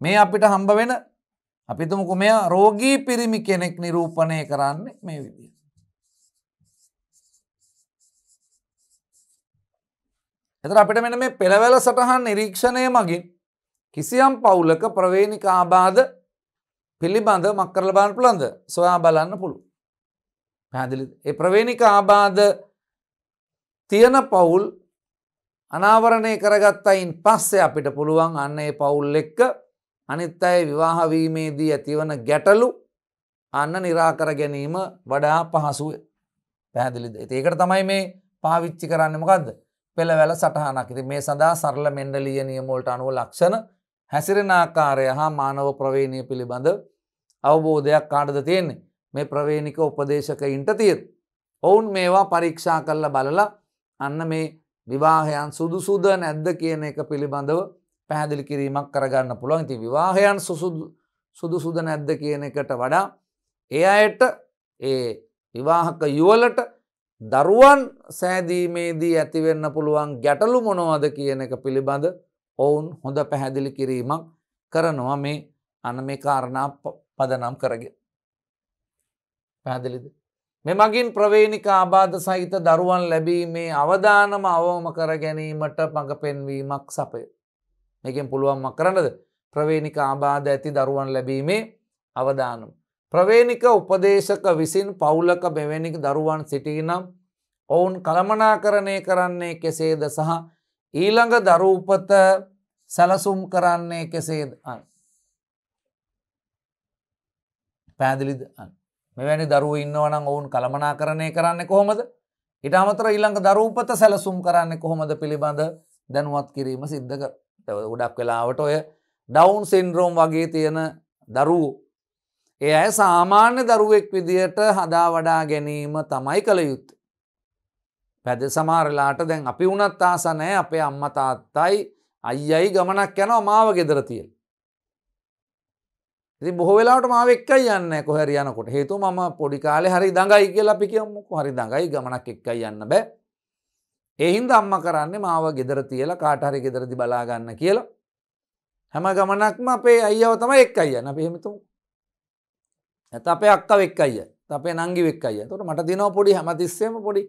මේ අපිට හම්බ වෙන අපිතුමකු මෙයා රෝගී පිරිමි කෙනෙක් නිරූපණය කරන්න මේ විදිහ. එතර අපිට මෙන මේ පෙළවැල සටහන් නිරීක්ෂණය මගින් කිසියම් පවුලක ප්‍රවේණික ආබාධ පිළිබඳ මක්කරල බාන පුළන්ද සොයා බලන්න පුළු. පැදිලි ඒ ප්‍රවේණික ආබාධ තියෙන පවුල් අනාවරණය කරගත්තයින් පස්සේ අපිට පුළුවන් අන්න ඒ පවුල් එක්ක අනිත් අය විවාහවීමේදී ඇතිවන ගැටලු අන්න නිරාකර ගැනීම වඩා පහසුව පැහැදිලිද? ඒකට තමයි මේ පාවිච්චි කරන්න. මොකක්ද පෙළවැල සටහනක්. ඉති මේ සදා සරල මෙන්ඩලිය නියමෝල්ට අනුව ලක්ෂණ හැසිරෙන ආකාරය හා මානව ප්‍රවේණය පිළිබඳ අවබෝධයක් කාඩද තියෙන්නේ. මේ ප්‍රවේණික උපදේශකයින්ට තියෙත්. ඔවුන් මේවා පරීක්ෂා කරල බලලා අන්න මේ විවාහයන් සුදුසුද නැද්ද කියන එක පිළිබඳව පැහැදිලි කිරීමක් කරගන්න පුළුවන් ඉති විවාහයන් සුදුසුද නැද්ද කියන එකට වඩා එය අයට ඒ විවාහක යුවලට දරුවන් සෑදීමේදී ඇතිවෙන්න පුළුවන් ගැටලු මොනවද කියන එක පිළිබඳ ඔවුන් හොඳ පැහැදිලි කිරීමක් කරනවා මේ අන මේ කාරණා පදනම් කරගෙන. පැහැදිලිද. මෙමගින් ප්‍රවේණික ආබාධ සහිත දරුවන් ලැබීමේ අවධානම අවෝම කර ගැනීමට මඟ පෙන්වීමක් සපය. එකෙන් පුළුවන්ම කරනද ප්‍රවේණික ආබාධ ඇති දරුවන් ලැබීමේ අවධානම්. ප්‍රවේණික උපදේශක විසින් පවුලක මෙවැනික දරුවන් සිටීනම් ඔවුන් කළමනා කරණය කරන්නේ කෙසේද සහ ඊළඟ දරූපත සැලසුම් කරන්නේ කෙසේද? පැදිලිද මෙවැනි දරුව ඉන්නවනම් ඔවුන් කළමනා කරණය කරන්න කොහොමද? ඉට අමතර ඊළඟ දරූපත සැලසුම් කරන්න කොහොමද පිළිබඳ දැනුවත් කිරීම සිද්ධ කර උඩක් වෙලාවට ඔය ඩවුන් සින්රෝම් වගේ තියෙන දරුවූ ඒ ඇය සාමාන්‍ය දරුවෙක් විදියට හදා වඩා ගැනීම තමයි කළ යුත්ත. පැද සමාරලාට දැන් අපි වනත් ආසනෑ අපේ අම්මතාත්තයි අයියයි ගමනක් යන මාව ගෙදර තියල්. ඉති බොහෝ වෙලාට මාව එක්කයි යන්න කොහැර යනකොට හේතු ම පොඩි කාලෙ හරි දඟයි කියලා අපි කියමුක හරි දඟයි ගමනක් එක්කයි යන්න බෑ. එහින්ද අම්ම කරන්නේ මාව ගෙදර තියලා කාටහරි ගෙදරදි බලාගන්න කියලා. හැම ගමනක්ම අපේ අයියව තම එක්කයි යන්න පහෙමතු ඇත අපේ අක්ක වෙක් අයිය. අපේ නංගි වෙක් අයිය. තොට මට දිනව පොඩි හැමතිස්සේම පොඩි.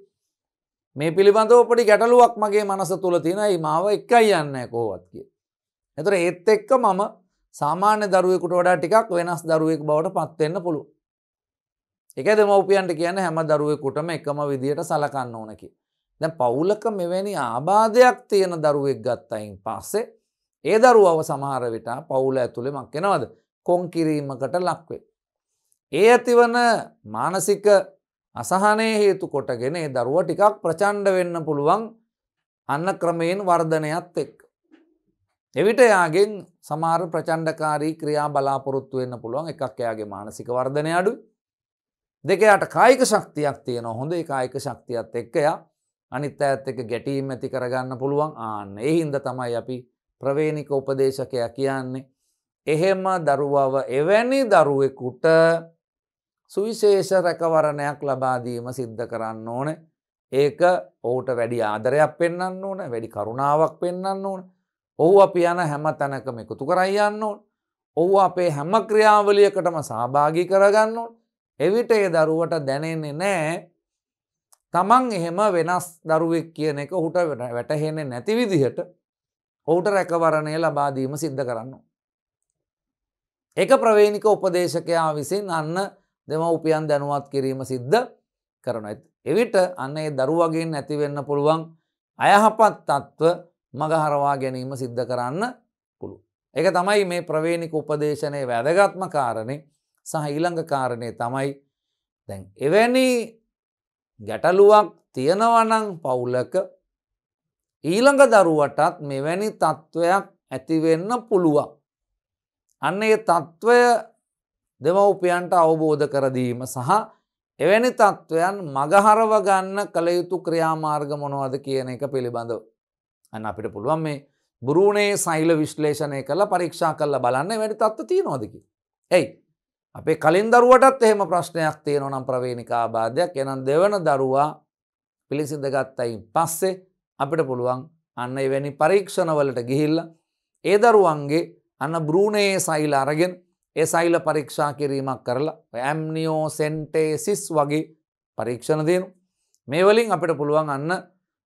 මේ පිළිබඳව පොඩි ගැටලුවක් මගේ මනස තුළ තියෙනයි මාව එකයි යන්න කෝවත් කිය. එතර ඒත් එක්ක මම සාමාන්‍ය දරුවෙකුට වඩා ටිකක් වෙනස් දරුවෙක් බවට පත්වෙන්න පුළුව. එක දෙමවපියන්ට කියන හැම දරුවෙකුටම එකම විදියට සලකන්න ඕනකි. දැ පවුලක මෙවැනි ආබාධයක් තියෙන දරුවෙක් ගත්තයින් පස්සේ ඒ දරුවව සමහර විට පවුල ඇතුළෙ මක්කෙනවද කොන් කිරීමකට ලක්වේ. ඒ ඇතිවන මානසික අසහනය හේතු කොටගෙන ඒ දරුව ටිකක් ප්‍රචණ්ඩ වෙන්න පුළුවන් අන්න ක්‍රමයෙන් වර්ධනයත් එක්. එවිට යාගෙන් සමාර ප්‍රචණ්ඩකාරී ක්‍රියා බලාපොරොත්තු වෙන්න පුළුවන් එකක් එයාගේ මානසික වර්ධනය අඩු දෙකයට කායික ශක්තියක් තියෙන හොඳ කායික ශක්තියත් එක්කයා අනිත් ඇත් එක ගැටීම් ඇති කරගන්න පුළුවන්. ආන්න ඒ හින්ද තමයි අපි ප්‍රවේණික උපදේශකය කියන්නේ. එහෙම දරුවව එවැනි දරුවෙකුට සුවිශේෂ රැකවරණයක් ලබාදීම සිද්ධ කරන්න ඕන. ඒක ඔහුට වැඩි ආදරයක් පෙන්න්න ඕන වැඩි කරුණාවක් පෙන්න්න ඕන. ඔහු අපි යන හැම තැනකම එකතු කරයි යන්න ඕන්. ඔහු අපේ හැම ක්‍රියාවලියකටම සහභාගි කරගන්න ඕන්. එවිට ඒ දරුවට දැනෙන්නේ නෑ තමන් එහෙම වෙනස් දරුවෙක් කියන එක හුට වැටහෙන්නේ නැති විදිහට ඔහුට රැකවරණය ලබාදීම සිද්ධ කරන්න. එක ප්‍රවේණික උපදේශකයා විසින් අන්න දෙමව්පියන් දැනුවත් කිරීම සිද්ධ කරන ඇත්. එවිට අන්න ඒ දරුවගෙන් ඇතිවෙන්න පුළුවන් අයහපත් තත්ත්ව මගහරවා ගැනීම සිද්ධ කරන්න පුළු. එක තමයි මේ ප්‍රවේණික උපදේශනය වැදගත්ම කාරණය සහ ඊළඟ කාරණය තමයි දැන් එවැනි ගැටලුවක් තියෙනවනං පවුලක ඊළඟ දරුවටත් මෙවැනි තත්ත්වයක් ඇතිවෙන්න පුළුවන්. අන්න ඒ තත්ත්වය දෙමව්පියන්ට අවබෝධ කරදීම සහ එවැනි තත්ත්වයන් මගහරව ගන්න කළ යුතු ක්‍රියාමාර්ග මොනවද කියන එක පිළිබඳව. අන්න අපිට පුළුවන් මේ බුරුණේ සයිල විශ්ලේෂණය කළ පරීක්ෂා කල්ල බලන්න වැඩි තත්ව තියෙනවාදකි. ඇයි. අපේ කලින් දරුවටත් එහෙම ප්‍රශ්නයක් තියෙන නම් ප්‍රවේණිකා බාධයක් එනම් දෙවන දරුවා පිළිසිඳ ගත්තයින් පස්සේ අපිට පුළුවන් අන්න එවැනි පරීක්ෂණවලට ගිහිල්ල ඒ දරුවන්ගේ අන්න බෘණයේ සයිල අරගෙන ඒ සයිල පරීක්ෂා කිරීමක් කරලා ඇම්නියෝ සෙන්ටේසිස් වගේ පරීක්ෂණ දෙනු. මේ වලින් අපිට පුළුවන් අන්න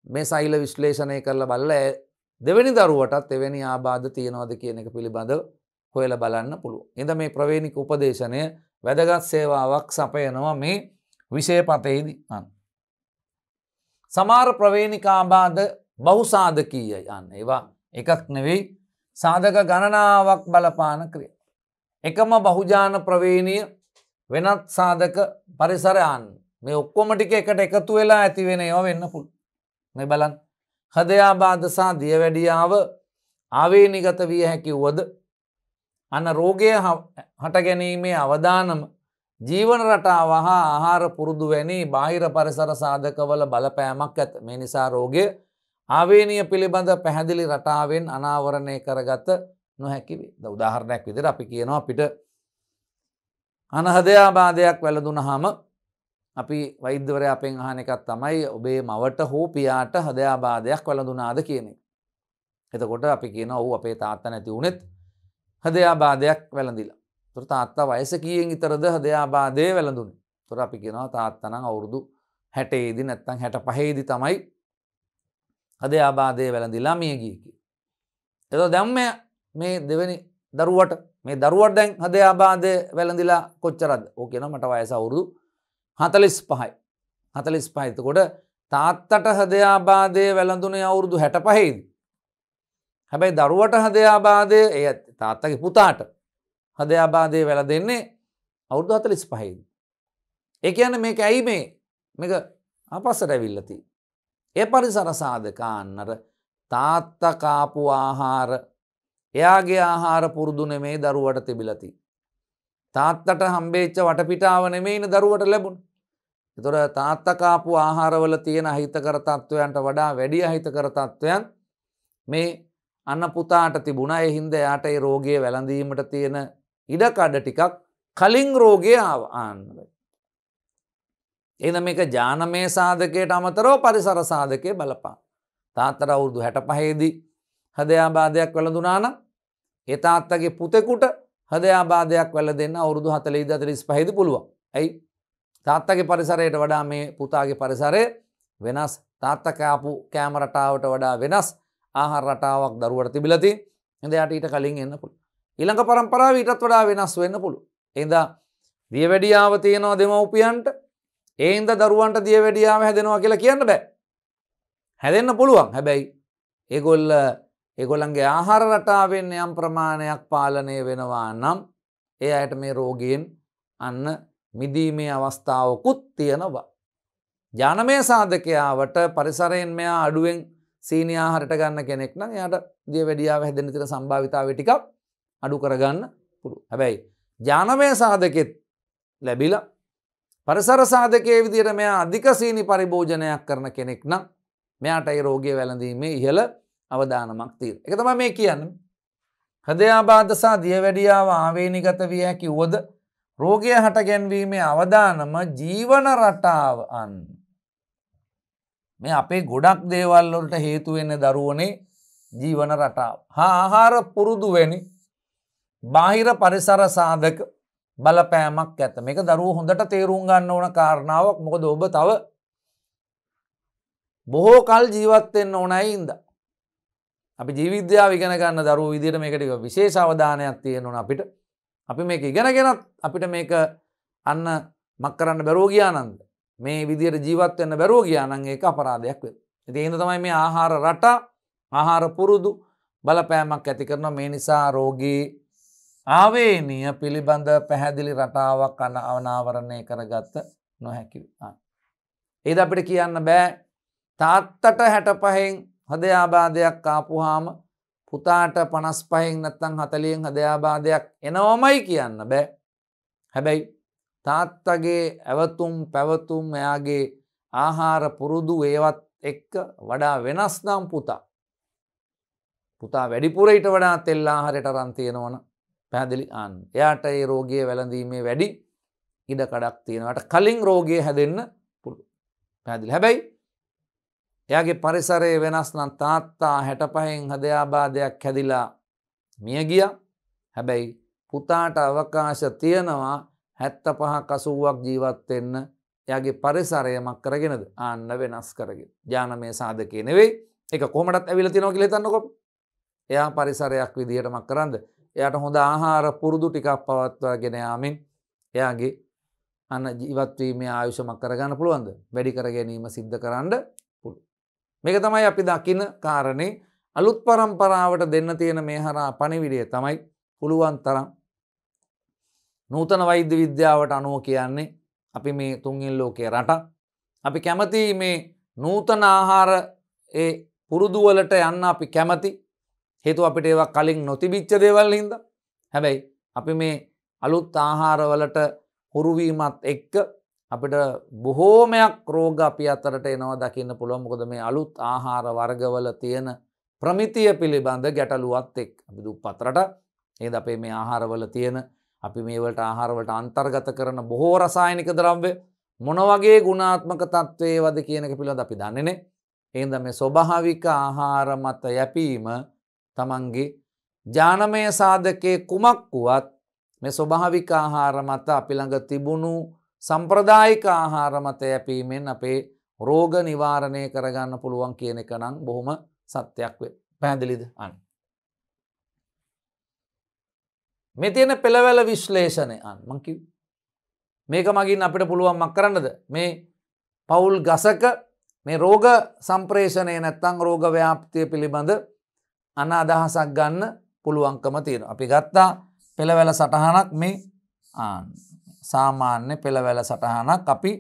මේ සයිල විශ්ලේෂණය කරලා බල්ල දෙවැනි දරුවටත් එවැනි ආබාධ තියෙනවද කියන එක පිළිබඳව හොයල බලන්න පුළුව. එද මේ ප්‍රවේණික උපදේශනය වැදගත් සේවාවක් සපයනවා මේ විෂයපතයේදි අන්න. සමාර ප්‍රවේණිකාබාධ බහුසාධකීය යන්න ඒවා එකක් නෙවෙයි සාධක ගණනාවක් බලපාන ක්‍රිය. එකම බහුජාන ප්‍රවේණිය වෙනත් සාධක පරිසරයන් මේ ඔක්කොමටික එකට එකතු වෙලා ඇති වෙන ඒවා වෙන්න පුල් මේ බලන් හදයාබාධසා දියවැඩියාව ආවේනිගත විය හැකි වුවද අන්න රෝගය හට ගැනීමේ අවදානම ජීවන රටාව හා ආහාර පුරුදු වැනි බාහිර පරිසර සාධකවල බලපෑමක් ඇත. මේ නිසා රෝගය ආවේනිය පිළිබඳ පැහැදිලි රටාවෙන් අනාවරණය කරගත නොහැකිවේ ද උදාහරණයක් විදිර අපි කියනවා අපිට අනහදයාබාධයක් වැලදුන හම අපි වෛද්‍යවරය අපෙන් අහන එකත් තමයි ඔබේ මවට හෝ පියාට හදයාබාධයක් වැළඳුනාද කියන එතකොට අපි කියන ඔහු අපේ තාත්ත නැති වුනෙත් හදයාබාධයක් වැළඳිලා තුර තාත්තා වයස කියෙන් ඉතරද හදයාබාධය වැළඳුන් තුර අපි කියෙනවා තාත්තනං අවුරුදු හැටේදි නැත්තං හැට පහේදි තමයි හදයාබාධය වැළඳිලා මියගියකි. එත දැම්ම මේ දෙවැනි දරුවට මේ දරුවට දැන් හදයාබාධය වැළඳිලා කොච්චරද ඕ කියෙන මට වයස අවුරුදු හතලිස් පහයි හතලිස් පහිතකොට තාත්තට හදයාබාධය වැළඳුනේ අවුරුදු හැට පහේද. හැබැයි දරුවට හදයාබාධය එය තාත්තගේ පුතාට හදයාබාධය වැල දෙන්නේ අවුරුදු හතලිස් පහහිද. ඒ කියන්න මේක ඇයි මේ මේක අපස්සට ඇවිල්ලති. ඒ පරිසර සාධකාන්නර තාත්තකාපු ආහාර එයාගේ ආහාර පුරුදුන මේ දරුවට තිබිලති. තාත්තට හම්බේච්ච වටපිටාව නෙමෙයින දරුවට ලැබුණ. එතොර තාත්තකාපු ආහාරවල තියෙන අහිතකර තත්ත්වයන්ට වඩා වැඩි අහිතකර තත්ත්වයන් මේ අන්න පුතාට තිබුණ එහින්ද යාට ඒ රෝගය වැළඳීමට තියෙන ඉඩකඩ ටිකක් කලින් රෝගය ආන්නවයි. එද මේක ජානමය සාධකයට අමතරෝ පරිසර සාධකය බලපා. තාත්තර අවුරුදු හැට පහේදී හදයාබාධයක් වලඳුනාන ඒ තාත්තගේ පුතෙකුට හදයාබාධයක් වැල දෙන්න අවුරුදු හතලේ දතරිස් පහිද පුළුවන් ඇයි තාත්තගේ පරිසරයට වඩා මේ පුතාගේ පරිසරය වෙනස් තාත්තකයාපු කෑමරටාවට වඩා වෙනස් ආහාර රටාවක් දරුවට තිබිලති එඳ යට ඊට කලින් එන්න පුළු ඉළඟ පරම්පරාව ඊටත් වඩා වෙනස් වෙන්න පුළු එද දිය වැඩියාව තියෙනවා දෙමවපියන්ට. ඒන්ද දරුවන්ට දිය වැඩියාව හැදෙනවා කියලා කියන්න බෑ. හැදෙන්න්න පුළුවන්. හැබැයි ඒගොල්ල එගොලන්ගේ ආහාර රටාවෙන් යම් ප්‍රමාණයක් පාලනය වෙනවා නම් ඒ අයට මේ රෝගයෙන් අන්න මිදීමේ අවස්ථාවකුත් තියෙනවා. ජානමය සාධකයාවට පරිසරයෙන් මෙයා අඩුවෙන් සීනියා හරට ගන්න කෙනෙක් නම් යට දිය වැඩියාව හැදෙන තිර සම්භාවිතාව ටිකක් අඩු කරගන්න පුළු හැබැයි ජානමය සාධකෙත් ලැබිලා පරිසර සාධකයේ විදියට මෙයා අධික සීනි පරිභෝජනයක් කරන කෙනෙක් නම් මෙයාට ඒ රෝගය වැළඳීමේ ඉහළ අවධානමක් තීර එක තම මේ කියන්න. හදයාබාධසා දිය වැඩියාව ආවේනිගත විය හැකි වුවද රෝගය හට ගැන්වීමේ අවධානම ජීවන රටාව අන්න. මේ අපේ ගොඩක් දේවල්ලොට හේතුවෙන්න දරුවනේ ජීවන රටාව. හා ආහාර පුරුදු වැනි. බාහිර පරිසර සාධක බලපෑමක් ඇත. මේක දරුව හොඳට තේරුම් ගන්න ඕන කාරණාවක්. මොකද ඔබ තව බොහෝ කල් ජීවත්වෙන්න ඕනයි ඉන්ද. අපි ජීවිද්‍යාව ඉගෙන ගන්න දරුව විදිට මේකටික විශේෂ අවධානයක් තියෙනවා අපිට. අපි මේක ඉගෙනගෙනත් අපිට මේක අන්න මක් කරන්න බැරෝගයානන්ද මේ විදියට ජීවත්වන්න බැරෝගයානන් ඒ අපරාධයක් වෙ. ඇති එද තමයි මේ ආහාර රටා ආහාර පුරුදු බලපෑමක් ඇති කරන මේ නිසා රෝගී ආවේනිය පිළිබඳ පැහැදිලි රටාවක් අන්න අවනාවරණය කරගත්ත නොහැකි. ඒද අපිට කියන්න බෑ තාත්තට හැට පහෙන් හදයාබාධයක් කාපුහාම පුතාට පනස් පහෙන් නැත්තං හතලියෙන් හදයාබාධයක් එනවමයි කියන්න බෑ හැබැයි තාත්තගේ ඇවතුම් පැවතුම් එයාගේ ආහාර පුරුදු ඒවත් එක්ක වඩා වෙනස් නම් පුතා. පුතා වැඩිපුරයිට වඩා තෙල්ලා හරයට රන්තියෙනවන පැදිලි අන් එයාට ඒ රෝගය වැළඳීමේ වැඩි ඉඩකඩක් තියෙනවට කලින් රෝගය හැදෙන්න්න පුළු පැදිලි හැබැයි එයාගේ පරිසරය වෙනස් නම් තාත්තා හැට පහෙන් හදයාබාධයක් හැදිලා මියගිය. හැබැයි පුතාට අවකාශ තියෙනවා හැත්ත පහ කසුවක් ජීවත්වෙන්න එයාගේ පරිසරයමක් කරගෙනද? ආන්න වෙනස් කරගෙන. ජානමය සාධකය නෙවෙයි. එක කොමටත් ඇවිල තිනෝ කිලෙතන්නකො එයා පරිසරයක් විදිහට මක් කරන්න එයට හොඳ ආහාර පුරුදු ටිකක් පවත්වගෙන යාමෙන් එයාගේ අන්න ජීවත්වීමේ ආයුෂමක් කරගන්න පුළුවන්ද? වැඩි කර ගැනීම සිද්ධ කරන්න මේක තමයි අපි දකින කාරණේ. අලුත් පරම්පරාවට දෙන්න තියෙන මේ හරා පණිවිඩිය තමයි පුළුවන් තරම් නූතන වෛද්‍ය විද්‍යාවට අනුව කියන්නේ අපි මේ තුන්ගින් ලෝකයේ රට. අපි කැමති මේ නූතන ආහාර ඒ පුරුදුවලට යන්න අපි කැමති. හේතු අපිට ඒවා කලින් නොතිබිච්ච දේවල් හින්ද. හැබැයි අපි මේ අලුත් ආහාරවලට හුරුවීමත් එක්ක අපිට බොහෝමයක් රෝග අපි අතරට එනවා දකින්න පුළුව මොකද මේ අලුත් ආහාර වර්ගවල තියෙන ප්‍රමිතිය පිළිබඳ ගැටලුවත් එක් අපි දුක් පතරට ඒද අපේ මේ ආහාරවල තියෙන අපි මේවලට ආහාරවලට අන්තර්ගත කරන බොහෝ රසායනික ද්‍රව්‍ය මොනවගේ ගුණාත්මක තත්ත්වය වද කියනක පිළඳ අපි දන්නේනේ ඒද මේ ස්වභාවික ආහාර මත යැපීම තමන්ගේ ජානමය සාධකය කුමක් වුවත් මේ ස්වභාවික ආහාර මත අපිළඟ තිබුණු සම්ප්‍රදායික ආහාර මත යැපීමෙන් අපේ රෝග නිවාරණය කරගන්න පුළුවන් කියන එක නම් බොහොම සත්‍යයක් වේ. පැහැදිලිද? අන්න. මෙ තියෙන පෙළවැල විශ්ලේෂණය අන් මංකිව මේක මගින් අපිට පුළුවන් මක් කරන්නද මේ පවුල් ගසක මේ රෝග සම්ප්‍රේෂණය නැත්තං රෝග ව්‍යාප්තිය පිළිබඳ අන අදහසක් ගන්න පුළුවන්කම තියෙන. අපි ගත්තා පෙළවැල සටහනක් මේ සාමාන්‍ය පෙළවැල සටහනක් අපි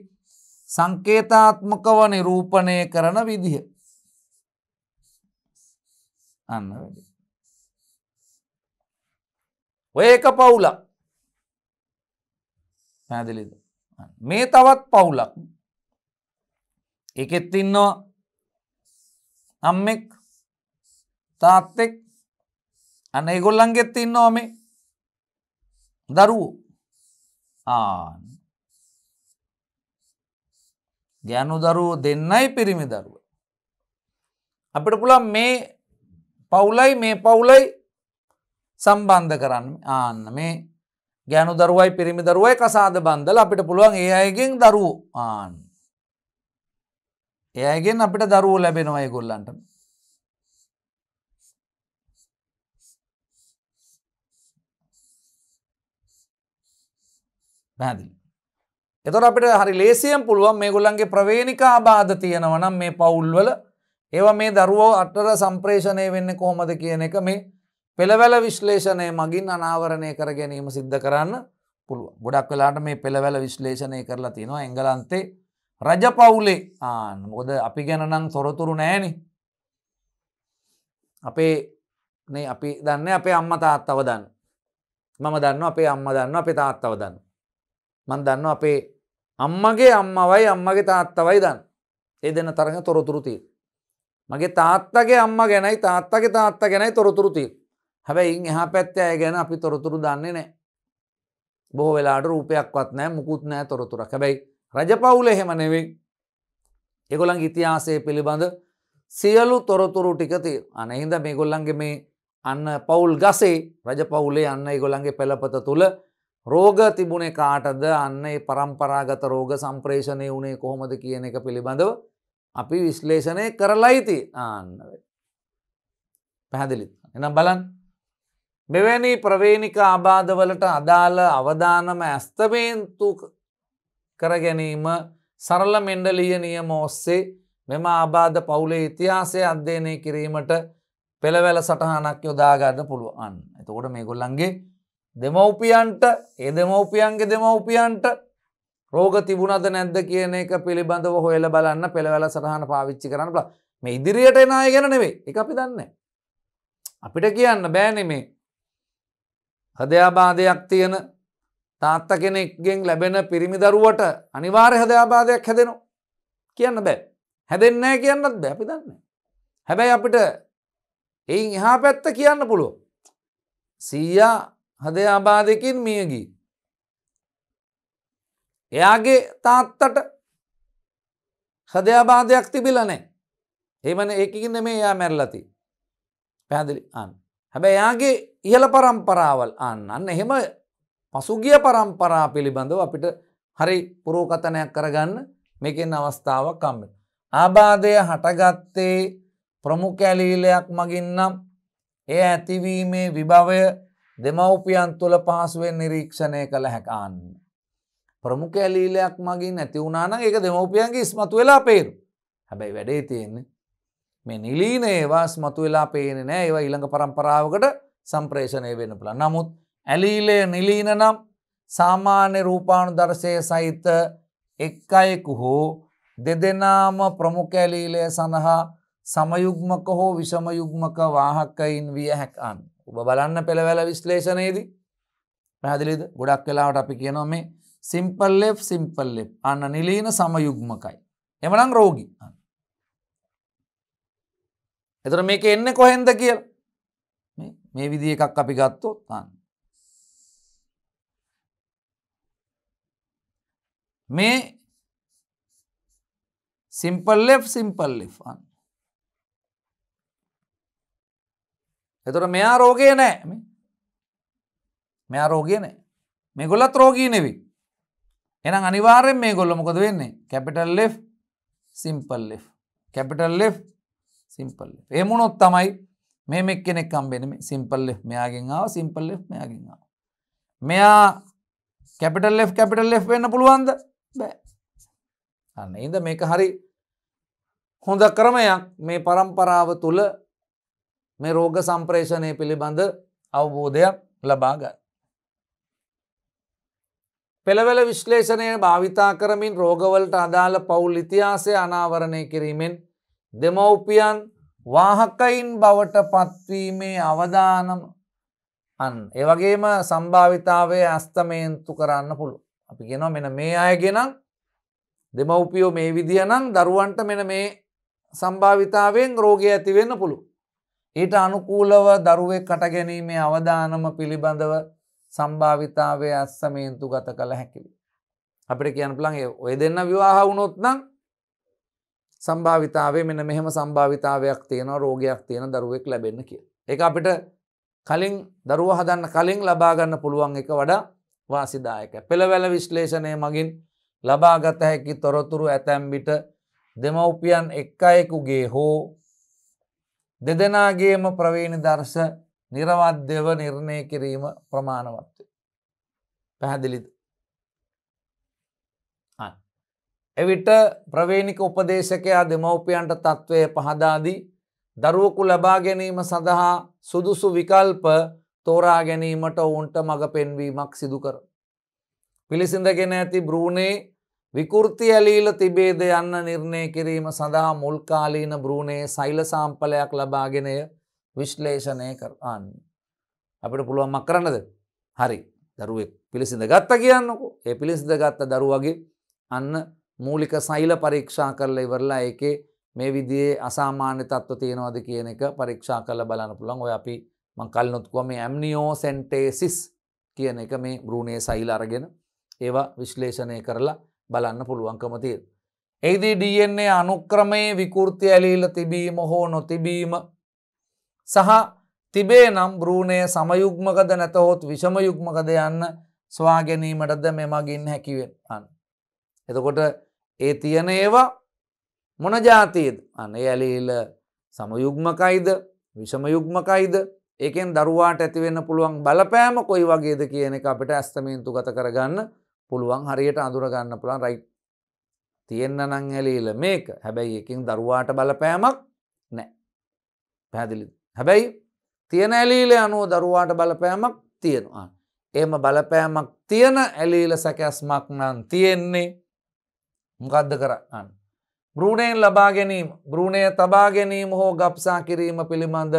සංකේතාත්මකව නිරූපණය කරන විදිහ. අන්න වැඩි. ඔය එක පවුලක්. පැදිලිද මේ තවත් පවුලක්. එකෙත් ඉන්නවා අම්මෙක් තාත්තෙක් අන්න ඒගොල්ලන්ගෙත් ඉන්නවා මේ දරුවෝ. ආන ගැනු දරුවෝ දෙන්නයි පිරිමි දරුව. අපිට පුළන් මේ පවුලයි මේ පවුලයි සම්බන්ධ කරන්න. ආන්න මේ ගැනු දරුවයි පිරිමි දරුවයි කසාද බන්ධල අපිට පුළුවන් ඒ අයගෙන් දරුවෝ. ආන් ඒ අයගෙන් අපිට දරුවෝ ලැබෙනවා ගොල්ලන්ට පැදිලි එතොට අපිට හරි ලේසියම් පුළුවන් මේ ගොල්ලන්ගේ ප්‍රවේණිකා බාධ තියෙනවනම් මේ පවුල්වල ඒව මේ දරුවෝ අටර සම්ප්‍රේෂණය වෙන්න කොහොමද කියන එක මේ පෙළවැල විශ්ලේෂණය මගින් අනාවරණය කර ගැනීම සිද්ධ කරන්න පුළුව ගොඩක් වෙලාට මේ පෙළවැල විශ්ලේෂණය කරලා තියෙනවා එංගලන්තේ රජ පවුලේ ආන මොද අපි ගැනනම් තොරතුරු නෑනි අපේ නේ අපි දන්න අපේ අම්ම තාත්තව දන්න. මම දන්න අපේ අම්ම දන්න අපේ තාත්තව දන්න. මන් දන්න අපේ අම්මගේ අම්මවයි අම්මගේ තාත්තවයි දන්න. ඒ දෙන්න තරඟ තොරතුරු තිය මගේ තාත්තගේ අම්ම ගැනයි තාත්තගේ තාත්ත ගැනයි තොරතුරු තිය හැබැයි එහා පැත්ත ඇය ගැන අපි තොරතුරු දන්නේ නෑ. බොහෝ වෙලාට රූපයක්වත් නෑ මුකුත් නෑ තොරතුරක්. හැබැයි රජපවුල එහෙම නෙවෙයි. එගොලන් ඉතිහාසය පිළිබඳ සියලු තොරතුරු ටිකති අනහින්ද මේ ගොල්ලන්ගේ මේ අන්න පවුල් ගසේ රජ පවුලේ අන්න ගොලන්ගේ පෙළපත තුළ රෝග තිබුණේ කාටද? අන්න පරම්පරාගත රෝග සම්ප්‍රේෂණය වුණේ කොහොමද කියන එක පිළිබඳව අපි විශ්ලේෂණය කරලයිති ආන්න පැහැදිලි එනම් බලන් මෙවැනි ප්‍රවේණික ආබාධවලට අදාළ අවධානම ඇස්තමේන්තු කර ගැනීම සරල මෙන්ඩලිය නියම ඔස්සේ මෙම ආබාධ පවුලේ ඉතිහාසය අධ්‍යයනය කිරීමට පෙළවැල සටහනක් යොදාගන්න පුළුවන්. එතකොට මේ ගොල්ලන්ගේ දෙමව්පියන්ට ඒ දෙමව්පියන්ගේ දෙමව්පියන්ට රෝග තිබුණද නැද්ද කියන එක පිළිබඳව හොයල බලන්න පෙළවැල සටහන පාවිච්චි කරන්න බල. මේ ඉදිරියට එනය ගැන නෙවේ එක අපි දන්න. අපිට කියන්න බෑනෙමේ හදයාබාධයක් තියෙන තාත්ත කෙනෙක්ගෙන් ලැබෙන පිරිමි දරුවට අනිවාර්ය හදයාබාධයක් හැදෙනවා. කියන්න බෑ. හැදෙන්නෑ කියන්නත් බෑ. අපි දන්න හැබැයි අපිට එයින් එහා පැත්ත කියන්න පුළුව සීයා හදයාබාධකින් මියගී එයාගේ තාත්තට හදයාබාධයක් තිබිලනෑ ඒමන ඒකින් නෙමේ එයා මැරලති පැදිලි අන්න හැබැ එයාගේ ඉහළ පරම්පරාවල් අන්න අන්න එහෙම පසුගිය පරම්පරා පිළිබඳව අපිට හරි පුරෝකතනයක් කරගන්න මේකෙන් අවස්ථාවක් කම්බ. ආබාධය හටගත්තේ ප්‍රමුඛැලීලයක් මගින්නම් එය ඇතිවීමේ විභවය දෙමව්පියන් තුළ පහසුවෙන් නිරීක්ෂණය කළ හැකාන්න. ප්‍රමුඛ ඇලීලයක් මගින් ඇති වුණාන එක දෙමව්පියන්ගේ ස්මතු වෙලා පේරු හැබැයි වැඩේ තියෙන්නේ මේ නිලීන ඒවා ස්මතු වෙලා පේන නෑ ඒවා ඊළඟ පරම්පරාවකට සම්ප්‍රේෂණය වෙන පුළ නමුත් ඇලීලේ නිලීන නම් සාමාන්‍ය රූපාණු දර්ශය සහිත එක් අයෙකු හෝ දෙදෙනාම ප්‍රමුඛඇලීලය සඳහා සමයුග්මක හෝ විෂමයුග්මක වාහක්කයින් විය හැකන්. ඔබ බලන්න පෙළවැල විශ්ලේෂණයේදී. පැදිලිද ගොඩක් වෙලාවට අපි කියනොම මේ සිම්පල් ලෙෆ් සිම්පල් ලෙප් අන්න නිලීන සමයුග්මකයි. එමනං රෝගී. එතර මේක එන්න කොහෙන්ද කියල්? මේ විදි එකක් අපි ගත්තොත් අන්න. මේ සිම්පල් ලෙෆ් සිම්පල් ලිෆන් එතොට මෙයා රෝගය නෑ. මෙයා රෝගය නෑ. මේ ගොල්ලත් රෝගී නෙවී එනම් අනිවාරෙන් මේ ගොල්ල මොකද වෙන්නේ? Capital left simple left capital left simple ඒමුණොත් තමයි මේ මෙක් කෙනෙක් කම්බෙන සිම්පල් ලේ මෙයාගෙන් ආව සිම්පල් ලේ මෙයාගෙන් ආව. මෙයා කැපිටල් ලේ කැපිටල් ලේ වෙන්න පුළුවන්ද? බෑ. අන්න ඉද මේක හරි හොඳ ක්‍රමයක්. මේ පරම්පරාව තුළ මේ රෝග සම්ප්‍රේෂණය පිළිබඳ අවබෝධයක් ලබාගත්. පෙළවෙල විශ්ලේෂණය භාවිතා කරමින් රෝගවලට අදාළ පවුල් ඉතිහාසය අනාවරණය කිරීමෙන් දෙමව්පියන් වාහකයින් බවට පත්වීමේ අවදානම අන් ඒවගේම සම්භාවිතාවය අස්තමේන්තු කරන්න පුළු අපි ගෙනවා මෙන මේ අය ගෙනම් දෙමව්පියෝ මේ විදිහනම් දරුවන්ට මෙන මේ සම්භාවිතාවෙන් රෝගය ඇතිවෙන්න පුළු. ඊට අනුකූලව දරුවෙක් කට ගැනීමේ අවදානම පිළිබඳව සම්භාවිතාවය අස්සමේන්තු ගත කළ හැකිවි. අපිට කියන්න ප්ලන්ගේ ඔය දෙන්න විවාහ වුණොත් නම් සම්භාවිතාවේ මෙන මෙහෙම සම්භාවිතාවයක් තියෙන රෝගයක් තියෙන දරුවෙක් ලැබෙන්න කිය. එක අපිට කලින් දරුව හදන්න කලින් ලබාගන්න පුළුවන් එක වඩා වාසිදායක. පෙළවැල විශ්ලේෂණය මගින් ලබාගත හැකි තොරතුරු ඇතැම්බිට දෙමව්පියන් එක් අයෙකුගේ හෝ දෙදෙනගේම ප්‍රවීණ දර්ශ නිරවද්‍යව නිර්ණය කිරීම ප්‍රමාණවත්ය. පැහැදිලිද. එවිට ප්‍රවේණික උපදේශකයා දෙමව්පියන්ට තත්ත්වය පහදාදී දරුවකු ලබා ගැනීම සඳහා සුදුසු විකල්ප තෝරා ගැනීමට ඔවුන්ට මඟ පෙන්වීමක් සිදු කර. පිළිසිඳගෙන ඇති බ්‍රූණේ විකෘති ඇලීල තිබේද යන්න නිර්ණය කිරීම සඳහා මුල්කාලීන බ්‍රූණයේ සෛල සාම්පලයක් ලබාගෙනය විශ්ලේෂණය කරන්න. අපිට පුළුවන් මක් කරන්නද හරි දරුවෙක් පිළිසිඳ ගත්ත කියන්නකු ඒ පිළිසිඳ ගත්ත දරුවගේ අන්න මූලික සෛල පරීක්ෂා කරල ඉවරලා ඒකේ මේ විදිේ අසාමාන්‍ය තත්ව තියෙනවාද කියන එක පරීක්ෂා කල බලන්න පුළන් ඔය අපි මං කල් නොත්කුව මේ ඇම්නියෝ සෙන්ටේසිස් කියන එක මේ බෘණය සයිල අරගෙන ඒවා විශ්ලේෂණය කරලා බලන්න පුළුවන්කම තිය. එයිදී DNA අනුක්‍රමයේ විකෘති ඇලීල තිබීම හෝ නොතිබීම සහ තිබේ නම් බෘණය සමයුග්මකද නැතහොත් විෂමයුග්මකද යන්න ස්වා ගැනීමටද මෙමගින් හැකිවෙන් අන්න. එතකොට ඒ තියන ඒවා මොන ජාතියද? අන්න ඇලීල සමයුග්මකයිද? විෂමයුග්මකයිද? ඒකෙන් දරුවාට ඇතිවෙන්න පුළුවන් බලපෑම කොයි වගේද කියන එක අපිට ඇස්තමේන්තු ගත කරගන්න පුළුවන් හරියට අඳුරගන්න පුළන් රයි් තියෙන්න්න නං ඇලීල මේක. හැබැයි එකින් දරුවාට බලපෑමක් නෑ. පැදිලි හැබැයි තියෙන ඇලීල අනුව දරුවාට බලපෑමක් තියෙනවා. එම බලපෑමක් තියෙන ඇලීල සැකැස්මක් නන් තියෙන්නේ මොකද්ද කරන්න? බෘණයෙන් ලබා ගැනීම. බෘණය තබා ගැනීම හෝ ගප්සා කිරීම පිළිබඳ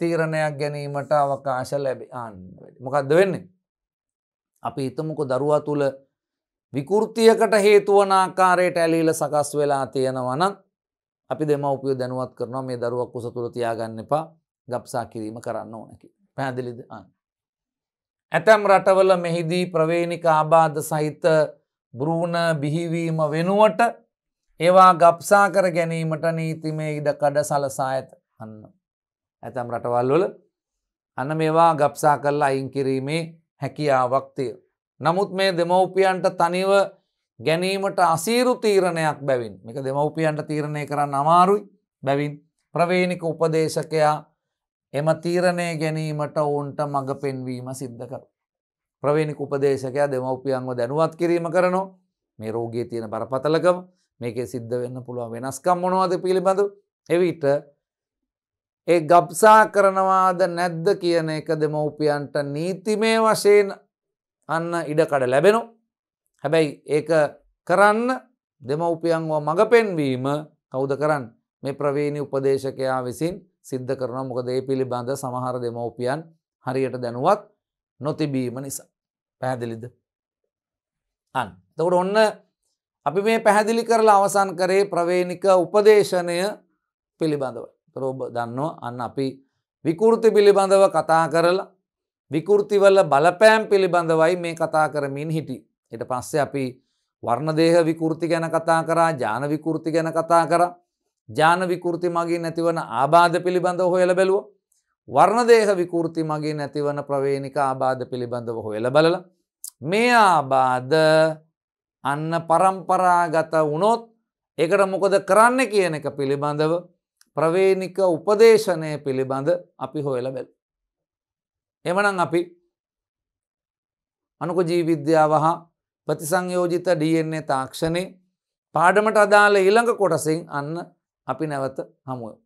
තීරණයක් ගැනීමට අවකාශ ලැබේ. අන්න මොකක්ද වෙන්නේ? අපි හිතමුක දරුවා තුළ විකෘතියකට හේතුවන ආකාරයට ඇලීල සකස් වෙලා තියෙනවන අපි දෙමවපිය දැනුවත් කරනවා මේ දරුවක් කුස තුළ තියාගන්න එපා. ගප්සා කිරීම කරන්න ඕනකි පැදිලිද අන්න. ඇතැම් රටවල මෙහිදී ප්‍රවේණික ආබාධ සහිත බෘණ බිහිවීම වෙනුවට ඒවා ගප්සා කර ගැනීමට නීතිමේ ඉඩ කඩ සලසා ඇත අන්න. ඇතැම් රටවල් වල අන්න මේවා ගප්සා කරලා අයින් කිරීමේ හැකියාවක්තිය. නමුත් මේ දෙමව්පියන්ට තනිව ගැනීමට අසීරු තීරණයක් බැවින් එක දෙමව්පියන්ට තීරණය කරන්න අමාරුයි බැවින් ප්‍රවේණික උපදේශකයා එම තීරණය ගැනීමට ඔවුන්ට මඟ පෙන්වීම සිද්ධ කර. ප්‍රවේණික උපදේශකයා දෙමව්පියන්ව දැනුවත් කිරීම කරනවා මේ රෝගයේ තියෙන බරපතලකම මේක සිද්ධ වෙන්න පුළුවන් වෙනස්කම් මොනවද පිළිබඳ? එවිට ඒ ගබ්සා කරනවාද නැද්ද? කියන එක දෙමව්පියන්ට නීතිමය වශයෙන් අන්න ඉඩකඩ ලැබෙනු. හැබැයි ඒක කරන්න දෙමව්පියන්ව මඟ පෙන්වීම කෞද කරන්න? මේ ප්‍රවේණි උපදේශකයා විසින් සිද්ධ කරන මොකද ඒ පිළිබඳ සමහර දෙමව්පියන් හරියට දැනුවත් නොතිබීම නිසා. පැහැදිලිද. අන් තකට ඔන්න අපි මේ පැහැදිලි කරලා අවසන් කරේ ප්‍රවේනික උපදේශනය පිළිබඳව තරෝබ දන්නවා අන්න අපි විකෘති පිළිබඳව කතා කරලා විකෘතිවල බලපෑම් පිළිබඳවයි මේ කතා කරමින් හිටි. එට පස්සේ අපි වර්ණදේහ විකෘති ගැන කතා කරා ජාන විකෘති ගැන කතා කර ජාන විකෘති මගින් නැතිවන ආබාධ පිළිබඳව හොයල බැලුව වර්ණදේහ විකෘති මගේ නැතිවන ප්‍රවේනික ආබාධ පිළිබඳව හොයල බලල මේ ආබාධ අන්න පරම්පරාගත වුණොත් එකට මොකද කරන්න කියන එක පිළිබඳව ප්‍රවේනික උපදේශනය පිළිබඳ අපි හොයල බැල්. එමනං අපි අනුක ජීවිද්‍යාව හා ප්‍රතිසංයෝජිත DNA තාක්ෂණය පාඩමට අදාළ ඊළඟ කොටසින් අන්න අපි නැවත හමුව.